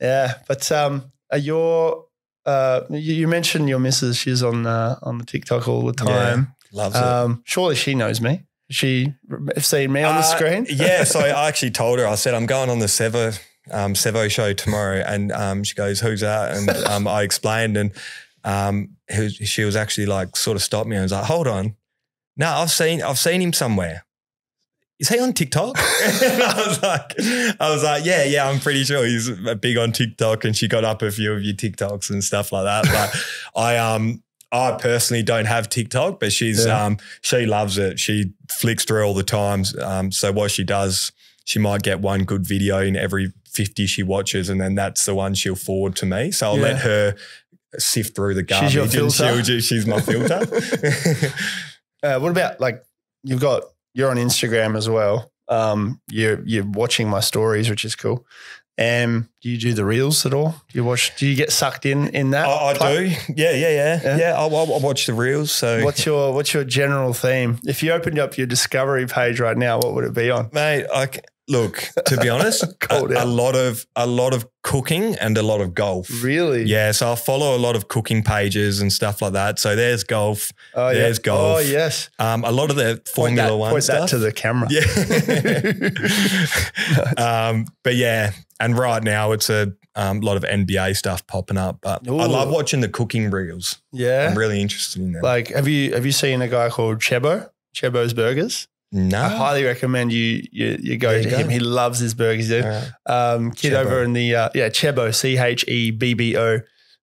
yeah, but um, are your uh, you, you mentioned your missus. She's on uh, on the TikTok all the time. loves it. Um, surely she knows me. She seen me on the Uh, screen. yeah, so I actually told her, I said, I'm going on the Sevo, um, Sevo show tomorrow. And um, she goes, Who's that? And um, I explained, and um, he she was actually like, sort of stopped me and was like, Hold on. No, I've seen, I've seen him somewhere. Is he on TikTok? I was like, I was like, yeah, yeah, I'm pretty sure he's big on TikTok. And she got up a few of your TikToks and stuff like that. But I, um, I personally don't have TikTok, but she's, Yeah. um, she loves it. She flicks through all the times. Um, so what she does, she might get one good video in every 50 she watches, and then that's the one she'll forward to me. So I'll Yeah. let her sift through the garbage. She's your filter? she's my filter. Uh, what about like you've got you're on Instagram as well. Um, you're you're watching my stories, which is cool. Um, do you do the reels at all? Do you watch? Do you get sucked in in that? I, I do. Yeah, yeah, yeah. Yeah? Yeah, I, I, I watch the reels. So, What's your What's your general theme? If you opened up your discovery page right now, what would it be on? mate, I look to be honest, a, a lot of a lot of cooking and a lot of golf. Really? Yeah, so I follow a lot of cooking pages and stuff like that. So there's golf, Oh yeah. There's golf. Oh yes. um, a lot of the Point Formula that, One point stuff. that to the camera. Yeah. um, but yeah, and right now it's a um, lot of NBA stuff popping up. But I love watching the cooking reels. yeah. I'm really interested in them. Like, have you have you seen a guy called Chebbo? Chebbo's Burgers. No, I highly recommend you you, you go There you to go. him. He loves his burgers. Dude. Alright. Um, kid Chebbo. over in the uh, yeah Chebbo C H E B B O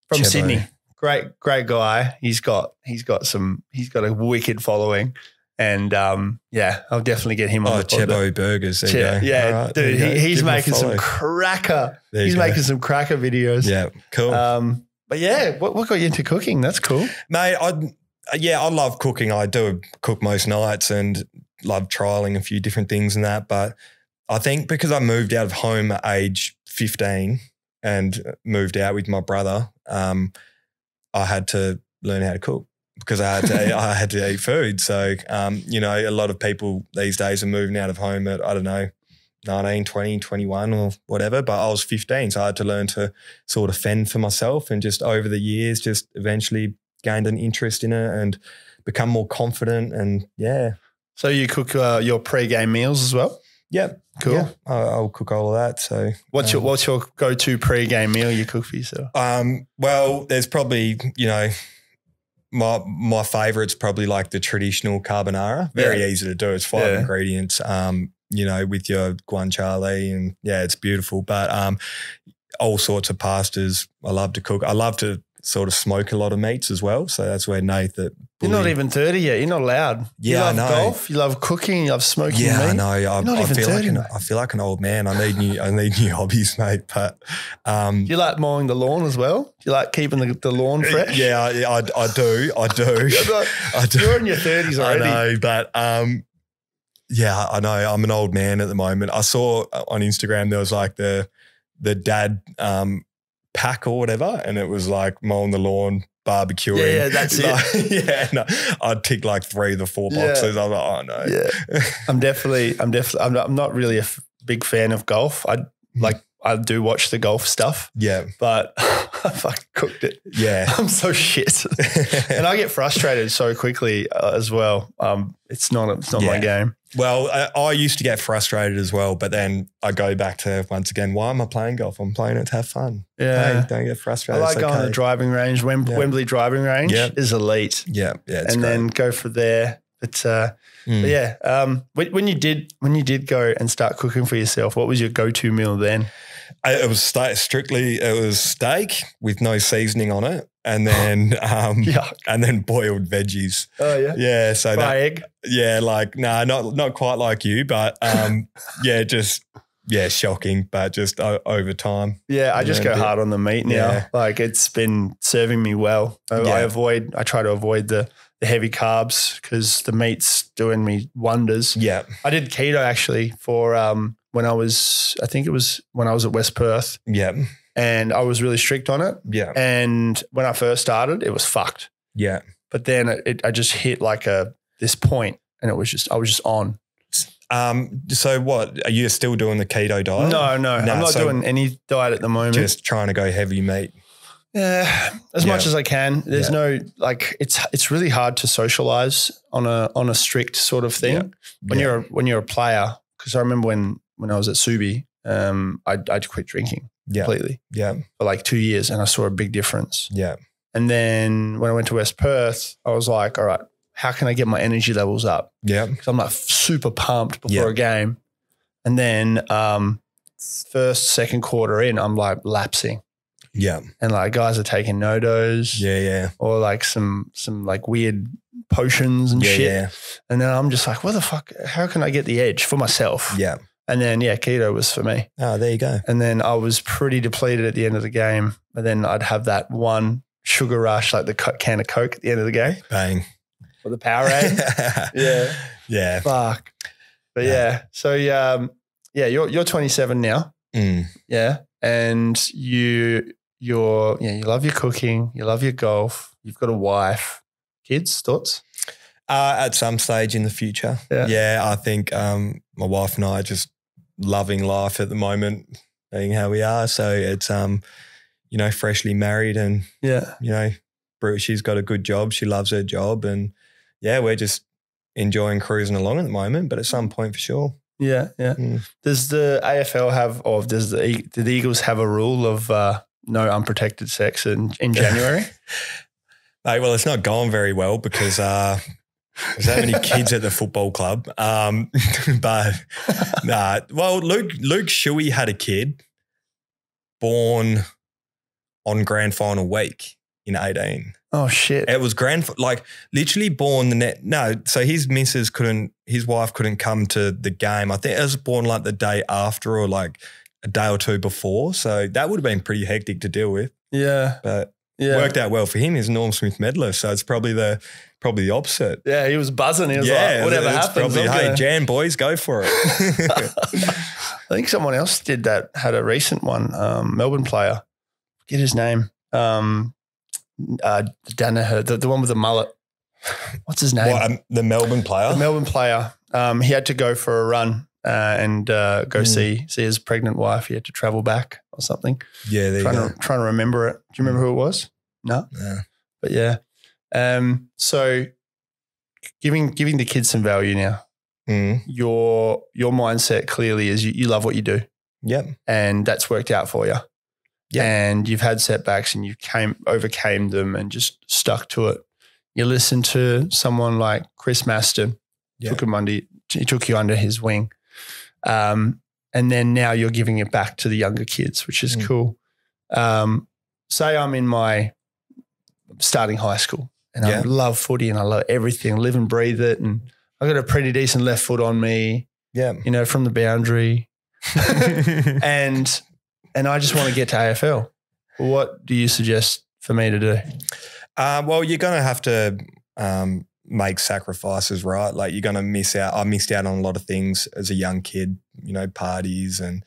from Chebbo. Sydney. Great great guy. He's got he's got some he's got a wicked following, and um, yeah, I'll definitely get him on Oh, the. Chebbo Burgers. Che- yeah, there dude, he, he's Give making some cracker. He's go. making some cracker videos. Yeah, cool. Um, but yeah, what, what got you into cooking? That's cool. Mate, I yeah, I love cooking. I do cook most nights and love trialing a few different things and that. But I think because I moved out of home at age 15 and moved out with my brother, um, I had to learn how to cook because I had to I had to eat food. So um, you know, a lot of people these days are moving out of home at I don't know 19, 20, 21 or whatever, but I was 15 so I had to learn to sort of fend for myself and just over the years just eventually gained an interest in it and become more confident and yeah. So you cook uh, your pre-game meals as well. Yeah, Cool. yeah, I- I'll cook all of that. So, What's your um, What's your go-to pre-game meal you cook for yourself? Um, well, there's probably you know my my favorite's probably like the traditional carbonara. Very Yeah. easy to do. It's five Yeah. ingredients. Um, you know, with your guanciale and yeah, it's beautiful. But um, all sorts of pastas. I love to cook. I love to sort of smoke a lot of meats as well. So that's where Nate that You're not even thirty yet. You're not allowed. you Yeah, I love know. golf. You love cooking. You love smoking Yeah, meat. I know. I, not I even feel like 30, an, mate. I feel like an old man. I need new. I need new hobbies, mate. But um, you like mowing the lawn as well? You like keeping the, the lawn fresh? yeah, I, I, I do. I do. Not- I do. you're in your thirties I already. know, but um, yeah, I know. I'm an old man at the moment. I saw on Instagram there was like the the dad um pack or whatever, and it was like mowing the lawn, barbecuing. Yeah, yeah, that's it. Like, yeah, no, I'd tick like three of the four Yeah. boxes. I was like, oh no. Yeah, I'm definitely. I'm definitely. I'm not, I'm not really a f- big fan of golf. I hmm. like. I do watch the golf stuff, yeah, but I fucking cooked it. yeah. I'm so shit, and I get frustrated so quickly uh, as well. Um, it's not. It's not my game. Well, I, I used to get frustrated as well, but then I go back to once again, why am I playing golf? I'm playing it to have fun. Yeah. Hey, don't get frustrated. I like It's going to the driving range. Wem- Yeah. Wembley driving range Yeah. is elite, Yeah, yeah, it's and great. then go for there. But, uh, Mm. but yeah, um, when, when you did when you did go and start cooking for yourself, what was your go to meal then? I- it was sta- strictly it was steak with no seasoning on it, and then um, and then boiled veggies. Oh yeah, Yeah, so fry that egg. yeah, like nah, not not quite like you, but um, yeah, just yeah, shocking, but just o- over time. Yeah, I just go bit- hard on the meat now. Yeah. Like it's been serving me well. I, I avoid. I try to avoid the the heavy carbs because the meat's doing me wonders. Yeah, I did keto actually for um when I was, I think it was when I was at West Perth, Yeah. and I was really strict on it. Yeah. And when I first started, it was fucked. Yeah. But then it, it, I just hit like a this point, and it was just I was just on. Um, so what? Are you still doing the keto diet? No, no, No, I'm not so- doing any diet at the moment. Just trying to go heavy meat. Yeah, as Yeah. much as I can. There's Yeah. no like it's it's really hard to socialize on a on a strict sort of thing Yeah. when you're a, when you're a player. Because I remember when when I was at Subi, um, I I'd quit drinking completely Yeah. for like two years, and I saw a big difference. Yeah. And then when I went to West Perth, I was like, all right, how can I get my energy levels up? Yeah. Because I'm like super pumped before a game, and then um, first second quarter in, I'm like lapsing, Yeah. and like guys are taking no dos. Yeah. Yeah. or like some some like weird potions and Yeah. shit. Yeah. And then I'm just like, what the fuck? How can I get the edge for myself? Yeah. And then yeah, keto was for me. Oh, there you go. And then I was pretty depleted at the end of the game. And then I'd have that one sugar rush, like the can of Coke at the end of the game Bang. or the Powerade. yeah, Yeah. fuck. But Yeah. yeah, so um, yeah, you're you're 27 now. Mm. Yeah, and you you're yeah you love your cooking, you love your golf, you've got a wife, kids, thoughts. Uh, at some stage in the future. Yeah. I think um, my wife and I are just loving life at the moment, being how we are. So it's, um, you know, freshly married and, Yeah. you know, Bru- she's got a good job. She loves her job. And yeah, we're just enjoying cruising along at the moment, but at some point for sure. Yeah, yeah. Mm. Does the AFL have, or does the E- do the Eagles have a rule of uh, no unprotected sex in, in January? Hey, well, it's not going very well because uh, there's that many kids at the football club. Um, but nah, well, Luke Luke Shuey had a kid born on grand final week in 18. oh shit! It was grand, like literally born the net. No, so his missus couldn't, his wife couldn't come to the game. I think it was born like the day after or like a day or two before. So that would have been pretty hectic to deal with, Yeah, but yeah, worked out well for him. He's a Norm Smith medalist, so it's probably the probably the opposite. yeah. He was buzzing. He was like, whatever happens, Probably, hey, gonna-" Jan boys, go for it. I think someone else did that. Had a recent one. Um, Melbourne player. Get his name. Um, uh, Danaher, the, the one with the mullet. What's his name? what, um, the Melbourne player? the Melbourne player. Um, he had to go for a run uh, and uh, go Mm. see see his pregnant wife. He had to travel back or something. yeah, there you trying go. to trying to remember it. Do you remember who it was? No, Yeah. but yeah. Um, so giving giving the kids some value now. Mm, Your your mindset clearly is you, you love what you do, yep. and that's worked out for you. Yeah. and you've had setbacks, and you came overcame them, and just stuck to it. You listen to someone like Chris Masten, Yeah. took him under, he took you under his wing, um, and then now you're giving it back to the younger kids, which is Mm. cool. Um, say I'm in my starting high school and Yeah. I love footy and I love everything, live and breathe it, and I've got a pretty decent left foot on me, Yeah. you know, from the boundary, and and I just want to get to AFL. What do you suggest for me to do? Uh, well, you're going to have to um, make sacrifices, right? Like you're going to miss out. I missed out on a lot of things as a young kid, you know, parties and,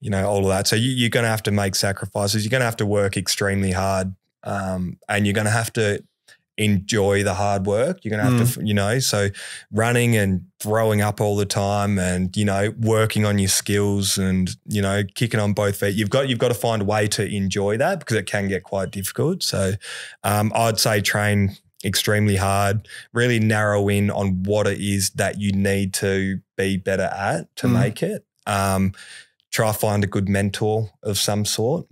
you know, all of that. So you, you're going to have to make sacrifices. You're going to have to work extremely hard um, and you're going to have to enjoy the hard work. You're going to have to, you know, so running and throwing up all the time and, you know, working on your skills and, you know, kicking on both feet. You've got, you've got to find a way to enjoy that because it can get quite difficult. So um, I'd say train extremely hard, really narrow in on what it is that you need to be better at to Mm. make it. Um, try find a good mentor of some sort.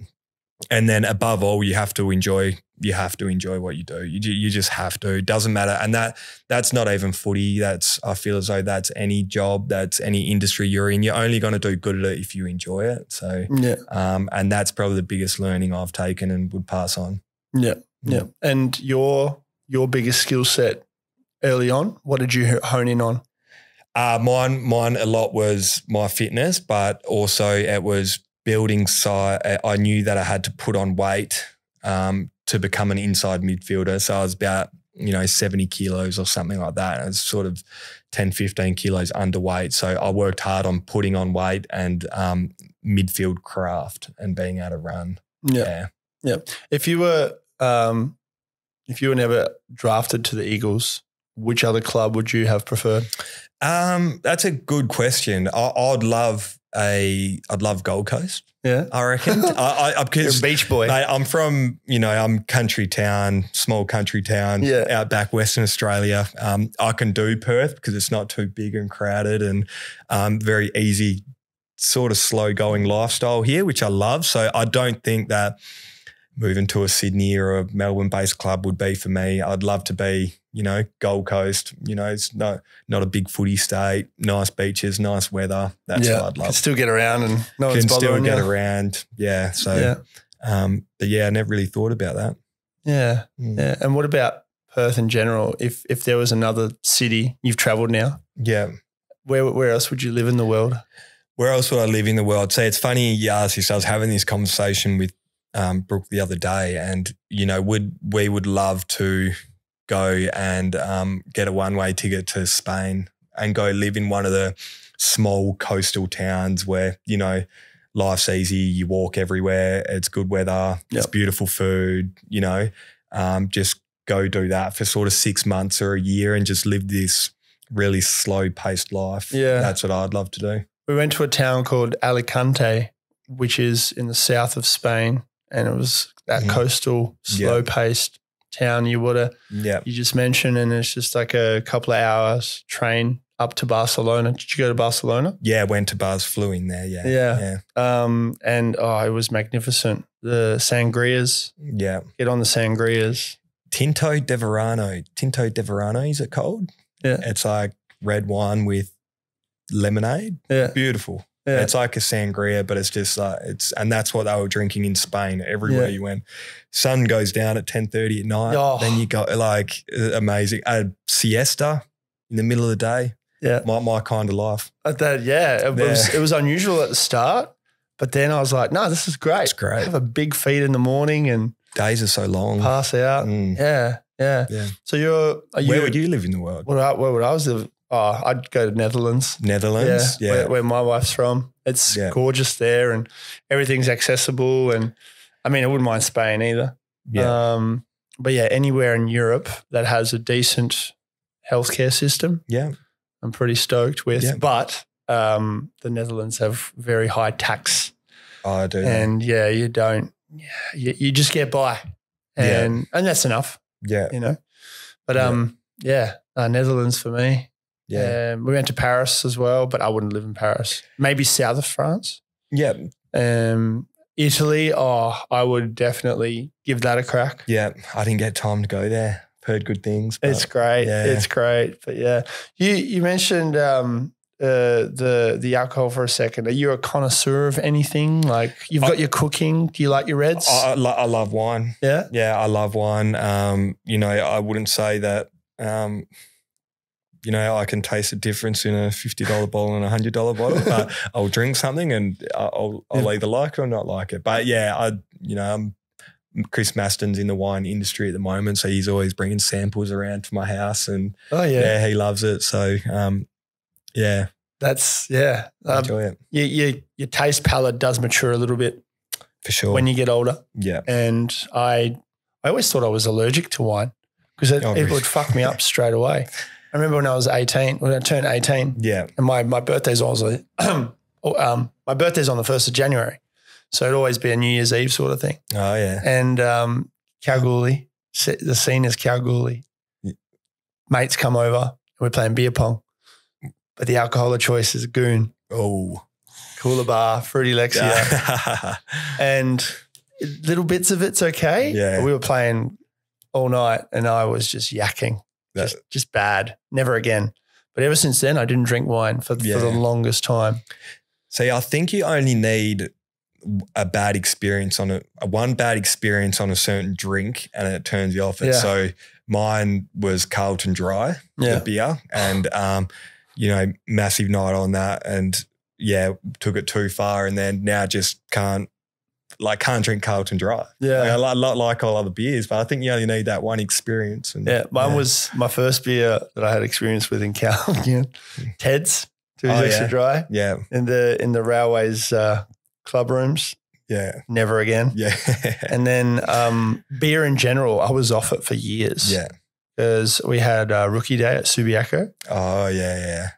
And then above all, you have to enjoy. You have to enjoy what you do. You you just have to. It doesn't matter, and that that's not even footy. That's I feel as though that's any job, that's any industry you're in. You're only going to do good at it if you enjoy it. So, Yeah, um, and that's probably the biggest learning I've taken and would pass on. yeah, yeah. And your your biggest skill set early on, what did you hone in on? Uh, mine, mine a lot was my fitness, but also it was building size. I knew that I had to put on weight um, to become an inside midfielder. So I was about you know, 70 kilos or something like that. I was sort of 10, 15 kilos underweight. So I worked hard on putting on weight and um, midfield craft and being able to run. Yeah. Yeah. If you were, um, if you were never drafted to the Eagles, which other club would you have preferred? Um, that's a good question. I, I'd love a, I'd love Gold Coast. Yeah. I reckon. I, I, You're a beach boy. Mate, I'm from, you know, I'm country town, small country town, Yeah. out back Western Australia. Um, I can do Perth because it's not too big and crowded and um, very easy, sort of slow going lifestyle here, which I love. So I don't think that moving to a Sydney or a Melbourne based club would be for me. I'd love to be, you know, Gold Coast. You know, it's not not a big footy state, nice beaches, nice weather. That's yeah. what I'd love. Can still get around and no one's Can still get you. around. Yeah. So Yeah. um, but yeah, I never really thought about that. Yeah. Mm. Yeah. And what about Perth in general? If if there was another city you've travelled now, Yeah. where where else would you live in the world? Where else would I live in the world? So it's funny you asked this. I was having this conversation with um, Brooke the other day, and you know, would we would love to go and um, get a one way ticket to Spain and go live in one of the small coastal towns where you know life's easy. You walk everywhere. It's good weather. It's beautiful food. You know, um, just go do that for sort of six months or a year and just live this really slow paced life. Yeah. that's what I'd love to do. We went to a town called Alicante, which is in the south of Spain, and it was that Mhm. coastal, slow paced town you would have Yeah. you just mentioned, and it's just like a couple of hours train up to Barcelona. Did you go to Barcelona? Yeah, went to bars, flew in there. Yeah. Yeah. Yeah. Um, and oh, it was magnificent. The sangrias, Yeah. get on the sangrias. Tinto de Verano. Tinto de Verano, is it called? Yeah. It's like red wine with lemonade. Yeah, Beautiful. Yeah, It's like a sangria, but it's just like it's and that's what they were drinking in Spain. Everywhere Yeah. you went. Sun goes down at 10:30 at night. Oh. Then you got like amazing. A siesta in the middle of the day. yeah. My my kind of life. Uh, That, yeah, it was it was unusual at the start, but then I was like, no, this is great. It's great. Have a big feed in the morning and Days are so long. pass out. Mm. Yeah, yeah. Yeah. So you're are you? Where would you live in the world? I, where would I was live? Oh, I'd go to Netherlands. Netherlands. yeah, Where, where my wife's from. It's Yeah. gorgeous there and everything's accessible. And I mean, I wouldn't mind Spain either. yeah. Um, but yeah, anywhere in Europe that has a decent healthcare system, yeah. I'm pretty stoked with. Yeah. But um, the Netherlands have very high tax. Oh, I do. And yeah, you don't, yeah, you, you just get by. Yeah. And, and that's enough, yeah. you know. But Yeah. um, yeah, uh, Netherlands for me. Yeah. Um, we went to Paris as well, but I wouldn't live in Paris. Maybe south of France. Yeah. Um, Italy, oh, I would definitely give that a crack. Yeah. I didn't get time to go there. Heard good things. It's great. yeah. It's great. But yeah, you you mentioned um, uh, the the alcohol for a second. Are you a connoisseur of anything? Like you've got your cooking. Do you like your reds? I, I, lo- I love wine. yeah. Yeah, I love wine. Um, you know, I wouldn't say that. Um, you know, I can taste the difference in a fifty dollar bottle and a hundred dollar bottle, but I'll drink something and I'll I'll Yeah. either like it or not like it. But yeah, I you know, I'm Chris Masten's in the wine industry at the moment, so he's always bringing samples around to my house, and Oh yeah. yeah, he loves it. So um, yeah, That's yeah. Um, enjoy it you, you, your taste palette does mature a little bit for sure. when you get older. yeah, and I I always thought I was allergic to wine because it, Oh, it really? would fuck me up straight away. I remember when I was 18, when I turned 18, yeah, and my, my birthday's always oh, um, my birthday's on the 1st of January. So it'd always be a New Year's Eve sort of thing. oh yeah, And um, Kalgoorlie, the scene is Kalgoorlie. Yeah. Mates come over and we're playing beer pong. But the alcohol of choice is Goon, oh, Coolabah, Fruity Lexia. and little bits of it's okay. Yeah. But we were playing all night and I was just yakking, Just, just bad. Never again. But ever since then, I didn't drink wine for, Yeah. for the longest time. See, I think you only need a bad experience on a, a one bad experience on a certain drink, and it turns you off it. Yeah. So mine was Carlton Dry, Yeah. the beer, and um, you know, massive night on that, and yeah, took it too far, and then now just can't like can't drink Carlton Dry. Yeah. Like, I li- li- like all other beers, but I think you only need that one experience. And Yeah, mine yeah. was my first beer that I had experience with in Kalgoorlie. Ted's, two Oh, extra yeah. dry yeah, in the in the railways uh, club rooms. yeah, Never again. yeah, And then um, beer in general, I was off it for years. yeah. because we had uh, rookie day at Subiaco. Oh yeah, yeah,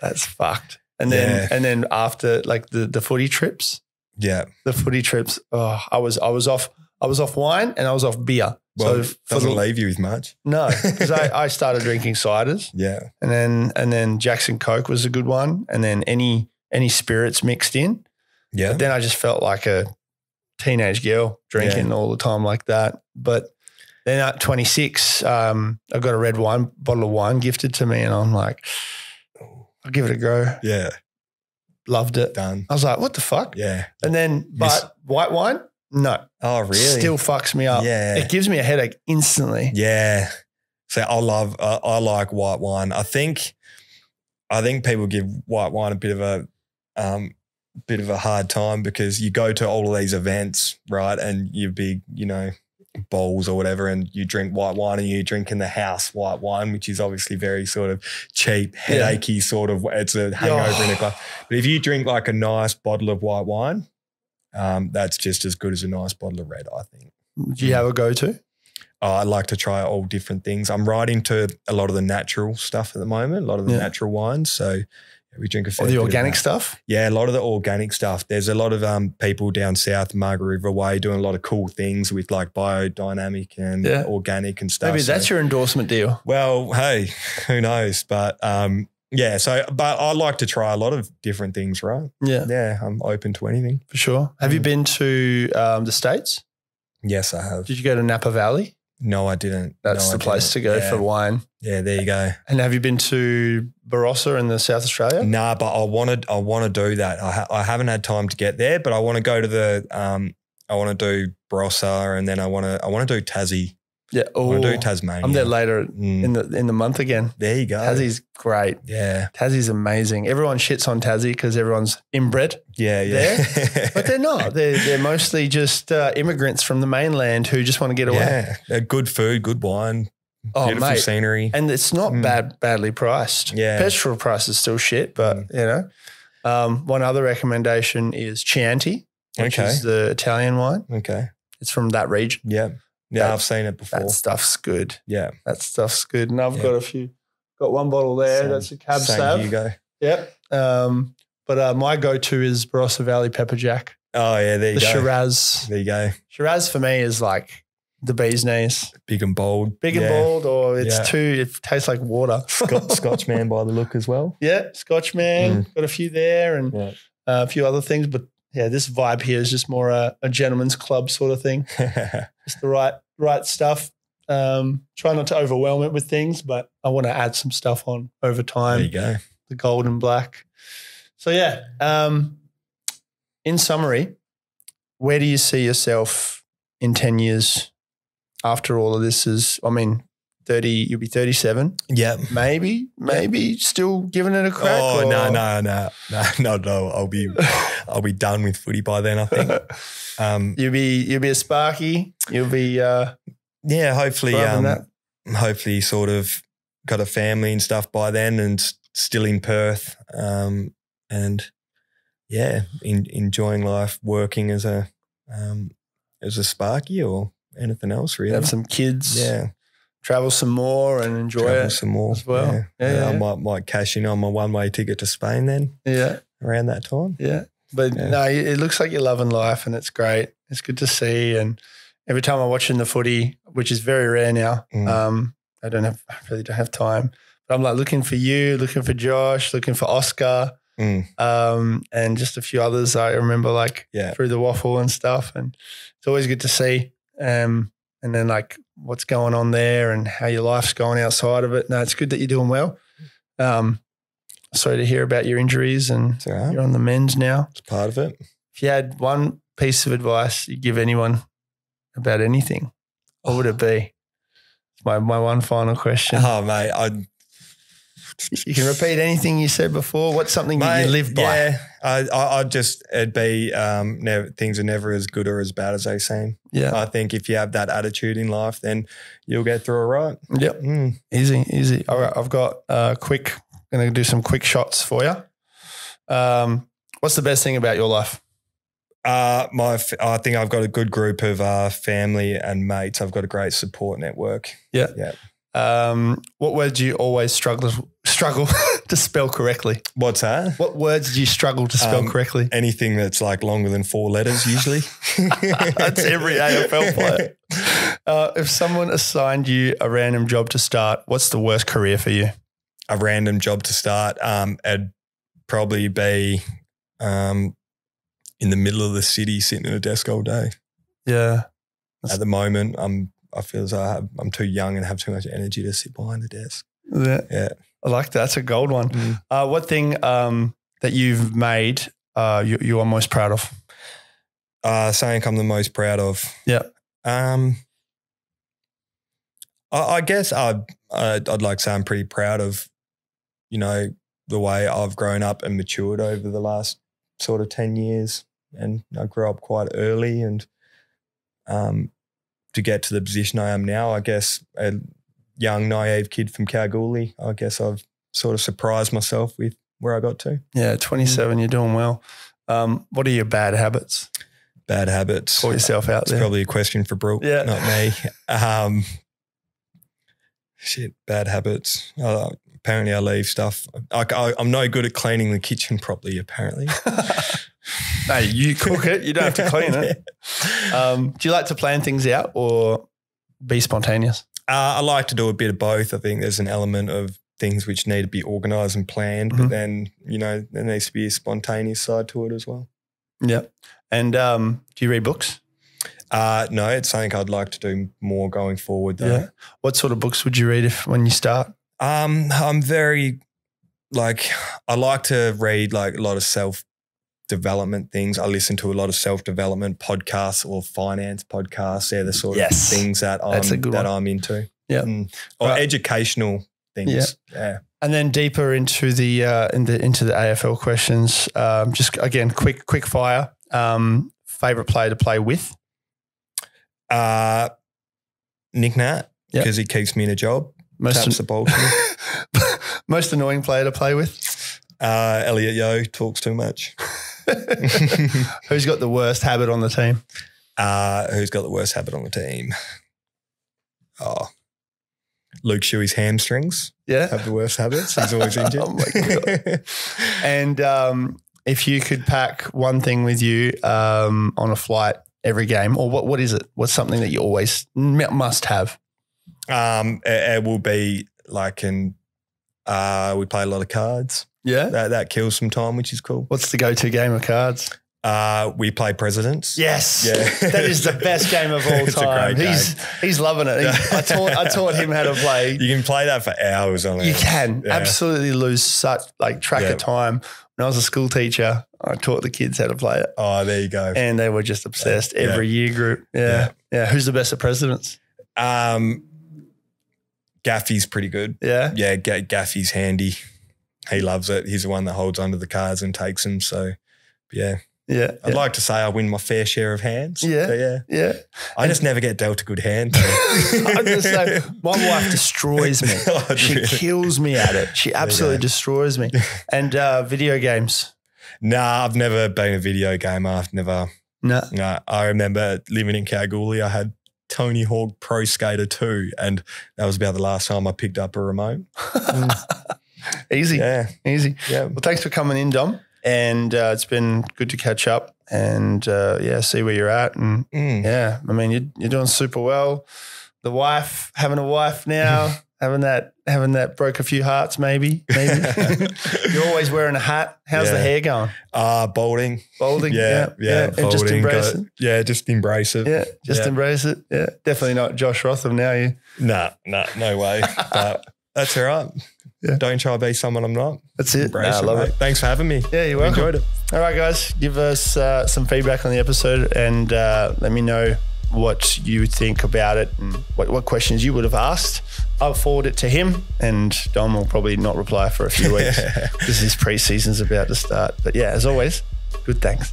That's fucked. And then Yeah. and then after like the the footy trips, yeah. the footy trips. Oh, I was I was off I was off wine and I was off beer. Well, so doesn't the, leave you with much. no, because I, I started drinking ciders. Yeah, and then and then Jackson Coke was a good one, and then any any spirits mixed in. yeah, But then I just felt like a teenage girl drinking all the time like that. But then at 26, um, I got a red wine bottle of wine gifted to me, and I'm like, I'll give it a go. yeah. Loved it. Done. I was like, what the fuck? Yeah. And then, Miss- but white wine, no, Oh really? still fucks me up. Yeah. It gives me a headache instantly. Yeah. So I love, uh, I like white wine. I think, I think people give white wine a bit of a, um, bit of a hard time because you go to all of these events, right? And you big, you know, bowls or whatever, and you drink white wine and you drink in the house white wine, which is obviously very sort of cheap, Yeah. headachy sort of, it's a hangover in a glass. But if you drink like a nice bottle of white wine, um, that's just as good as a nice bottle of red, I think. Do you have a go to? Oh, I like to try all different things. I'm right into a lot of the natural stuff at the moment, a lot of the Yeah. natural wines. So yeah, we drink a fair Or the organic stuff? Yeah, a lot of the organic stuff. There's a lot of um, people down south, Margaret River Way, doing a lot of cool things with like biodynamic and Yeah. organic and stuff. Maybe So- that's your endorsement deal. well, hey, who knows? But um, yeah, so but I like to try a lot of different things, right? Yeah, Yeah, I'm open to anything. for sure. Have you Mm. been to um, the States? Yes, I have. Did you go to Napa Valley? No, I didn't. That's No, the I place to didn't. go yeah. for wine. Yeah, there you go. And have you been to Barossa in the South Australia? Nah, but I wanted I want to do that. I, ha- I haven't had time to get there, but I want to go to the um I want to do Barossa and then I want to I want to do Tassie. Yeah. Oh, to do Tasmania. I'm there later Mm, in the in the month again. there you go. Tassie's great. Yeah, Tassie's amazing. Everyone shits on Tassie because everyone's inbred, yeah, yeah. but they're not. They're they're mostly just uh, immigrants from the mainland who just want to get away. yeah, Uh, good food, good wine, Oh, beautiful mate. scenery. And it's not Mm. bad, badly priced. Yeah. Petrol price is still shit, but Mm. you know. Um, one other recommendation is Chianti, which Okay. is the Italian wine. okay, It's from that region. yeah, yeah. That- I've seen it before. That stuff's good. Yeah, That stuff's good. And I've Yeah. got a few. Got one bottle there. Same- That's a cab same sav. Hugo. Yep. Um, but uh, my go-to is Barossa Valley Pepper Jack. Oh yeah, there you The go. Shiraz. There you go. Shiraz for me is like the bee's knees. Big and bold. Big and bold, or it's Yeah. too. It tastes like water. Scot- Scotchman by the look as well. yeah, Scotchman. Got a few there, and Yeah. uh, a few other things. But yeah, this vibe here is just more a, a gentleman's club sort of thing. Just the right right stuff. Um, try not to overwhelm it with things, but I want to add some stuff on over time. there you go. the gold and black. So yeah, um, in summary, where do you see yourself in ten years after all of this is? I mean, thirty. You'll be thirty-seven, Yeah. maybe, maybe still giving it a crack. Oh no, no, no, no, no, no. I'll be, I'll be done with footy by then. I think. Um, you'll be you'll be a sparky. You'll be uh, yeah, hopefully, um, hopefully, sort of got a family and stuff by then, and still in Perth, um, and yeah, in, enjoying life, working as a, um, as a sparky or anything else really. have some kids. yeah, travel some more and enjoy travel it. some more as well. Yeah, Yeah, yeah, I might might cash in on my one way ticket to Spain then Yeah, around that time. Yeah. But Yeah. no, it looks like you're loving life and it's great. It's good to see. And every time I'm watching the footy, which is very rare now, Mm. um, I don't have, I really don't have time. But I'm like looking for you, looking for Josh, looking for Oscar, Mm. um, and just a few others I remember like Yeah. through the WAFL and stuff. And it's always good to see. Um, and then like what's going on there and how your life's going outside of it. No, it's good that you're doing well. Um, sorry to hear about your injuries and right. you're on the mend now. It's part of it. If you had one piece of advice you'd give anyone about anything, what would it be? My, my one final question. Oh, mate, I You can repeat anything you said before. What's something that you live by? Yeah, I, I, I'd just it'd be um, never, things are never as good or as bad as they seem. Yeah. I think if you have that attitude in life, then you'll get through it right. Yep. Mm. Easy, easy. All right, I've got uh, quick. Going to do some quick shots for you. Um, what's the best thing about your life? Uh, my, I think I've got a good group of uh, family and mates. I've got a great support network. Um, what words do you always struggle struggle to spell correctly? What's that? What words do you struggle to spell Um, correctly? Anything that's like longer than four letters, usually. That's every AFL player. Uh, if someone assigned you a random job to start, what's the worst career for you? a random job to start, um, it'd probably be um, in the middle of the city, sitting at a desk all day. Yeah. At the moment, I'm I feel as though I have, I'm too young and have too much energy to sit behind the desk. Yeah. Yeah. I like that. That's a gold one. Mm. Uh, what thing um, that you've made uh, you, you are most proud of? Uh, something I'm the most proud of. Yeah. Um, I, I guess I'd, I'd I'd like to say I'm pretty proud of, you know, the way I've grown up and matured over the last sort of ten years, and I grew up quite early, and um, to get to the position I am now, I guess a young naive kid from Kalgoorlie, I guess I've sort of surprised myself with where I got to. Yeah, 27, you're doing well. Um, what are your bad habits? Bad habits. Call yourself out It's probably a question for Brooke, Yeah. not me. Um, shit, bad habits. Uh, apparently, I leave stuff. I, I, I'm no good at cleaning the kitchen properly. Apparently, hey, you cook it, you don't have to clean it. Um, do you like to plan things out or be spontaneous? Uh, I like to do a bit of both. I think there's an element of things which need to be organised and planned, Mhm. but then you know there needs to be a spontaneous side to it as well. Yeah. And um, do you read books? Uh, no, it's something I'd like to do more going forward. Though. Yeah. What sort of books would you read if when you start? Um, I'm very like I like to read like a lot of self development things. I listen to a lot of self development podcasts or finance podcasts. They're the sort Yes. of things that I'm That's a good that one. I'm into. Yeah. Mm. Or Right. educational things. Yeah. And then deeper into the uh, in the into the AFL questions. Um, just again, quick quick fire. Um, favorite player to play with? Uh Nic Nat, Yeah. because he keeps me in a job. Most Taps the ball most annoying player to play with? Uh, Elliot Yeo talks too much. Who's got the worst habit on the team? Uh, who's got the worst habit on the team? Oh, Luke Shuey's hamstrings Yeah. have the worst habits. He's always injured. Oh my God. And um, if you could pack one thing with you um, on a flight every game, or what what is it? What's something that you always m- must have? um, it, it will be like an. Uh, we play a lot of cards. Yeah. That that kills some time, which is cool. What's the go to game of cards? Uh, we play presidents. Yes. Yeah. that is the best game of all time. He's he's loving it. He- I taught I taught him how to play. You can play that for hours on it. You can Yeah. absolutely lose such like track Yeah. of time. When I was a school teacher, I taught the kids how to play it, Oh, there you go. and they were just obsessed. Every year group, yeah. Yeah. yeah, Who's the best at presidents? Um, Gaffy's pretty good. Yeah, Yeah, Ga- Gaffy's handy. He loves it. He's the one that holds onto the cards and takes them. So, yeah, yeah, I'd yeah. like to say I win my fair share of hands. Yeah. yeah. yeah. I just never get dealt a good hand. I'm gonna say my wife destroys me. Oh, She really? kills me at it. She absolutely go. destroys me. And uh, video games. Nah, I've never been a video gamer. I've never. No, No, I remember living in Kalgoorlie. I had Tony Hawk Pro Skater 2, and that was about the last time I picked up a remote. Easy, Yeah, easy. yeah. Well, thanks for coming in, Dom. And uh, it's been good to catch up and uh, yeah, see where you're at. And Mm. yeah, I mean, you're, you're doing super well. The wife, having a wife now, having that, having that broke a few hearts, maybe, maybe. you're always wearing a hat. How's the hair going? Uh, balding. Balding? Yeah, yeah. And just embrace it. Yeah, just embrace it. Yeah, just Yeah. embrace it. Yeah, definitely not Josh Rotham now. You. Nah, nah, no way. but that's all right. Yeah. Don't try to be someone I'm not. That's it. Embrace Nah, I love mate. it. Thanks for having me. Yeah, you're I welcome. enjoyed it. All right, guys, give us uh, some feedback on the episode and uh, let me know what you think about it and what, what questions you would have asked. I'll forward it to him, and Dom will probably not reply for a few weeks because his preseason's about to start. But yeah, as always, good thanks.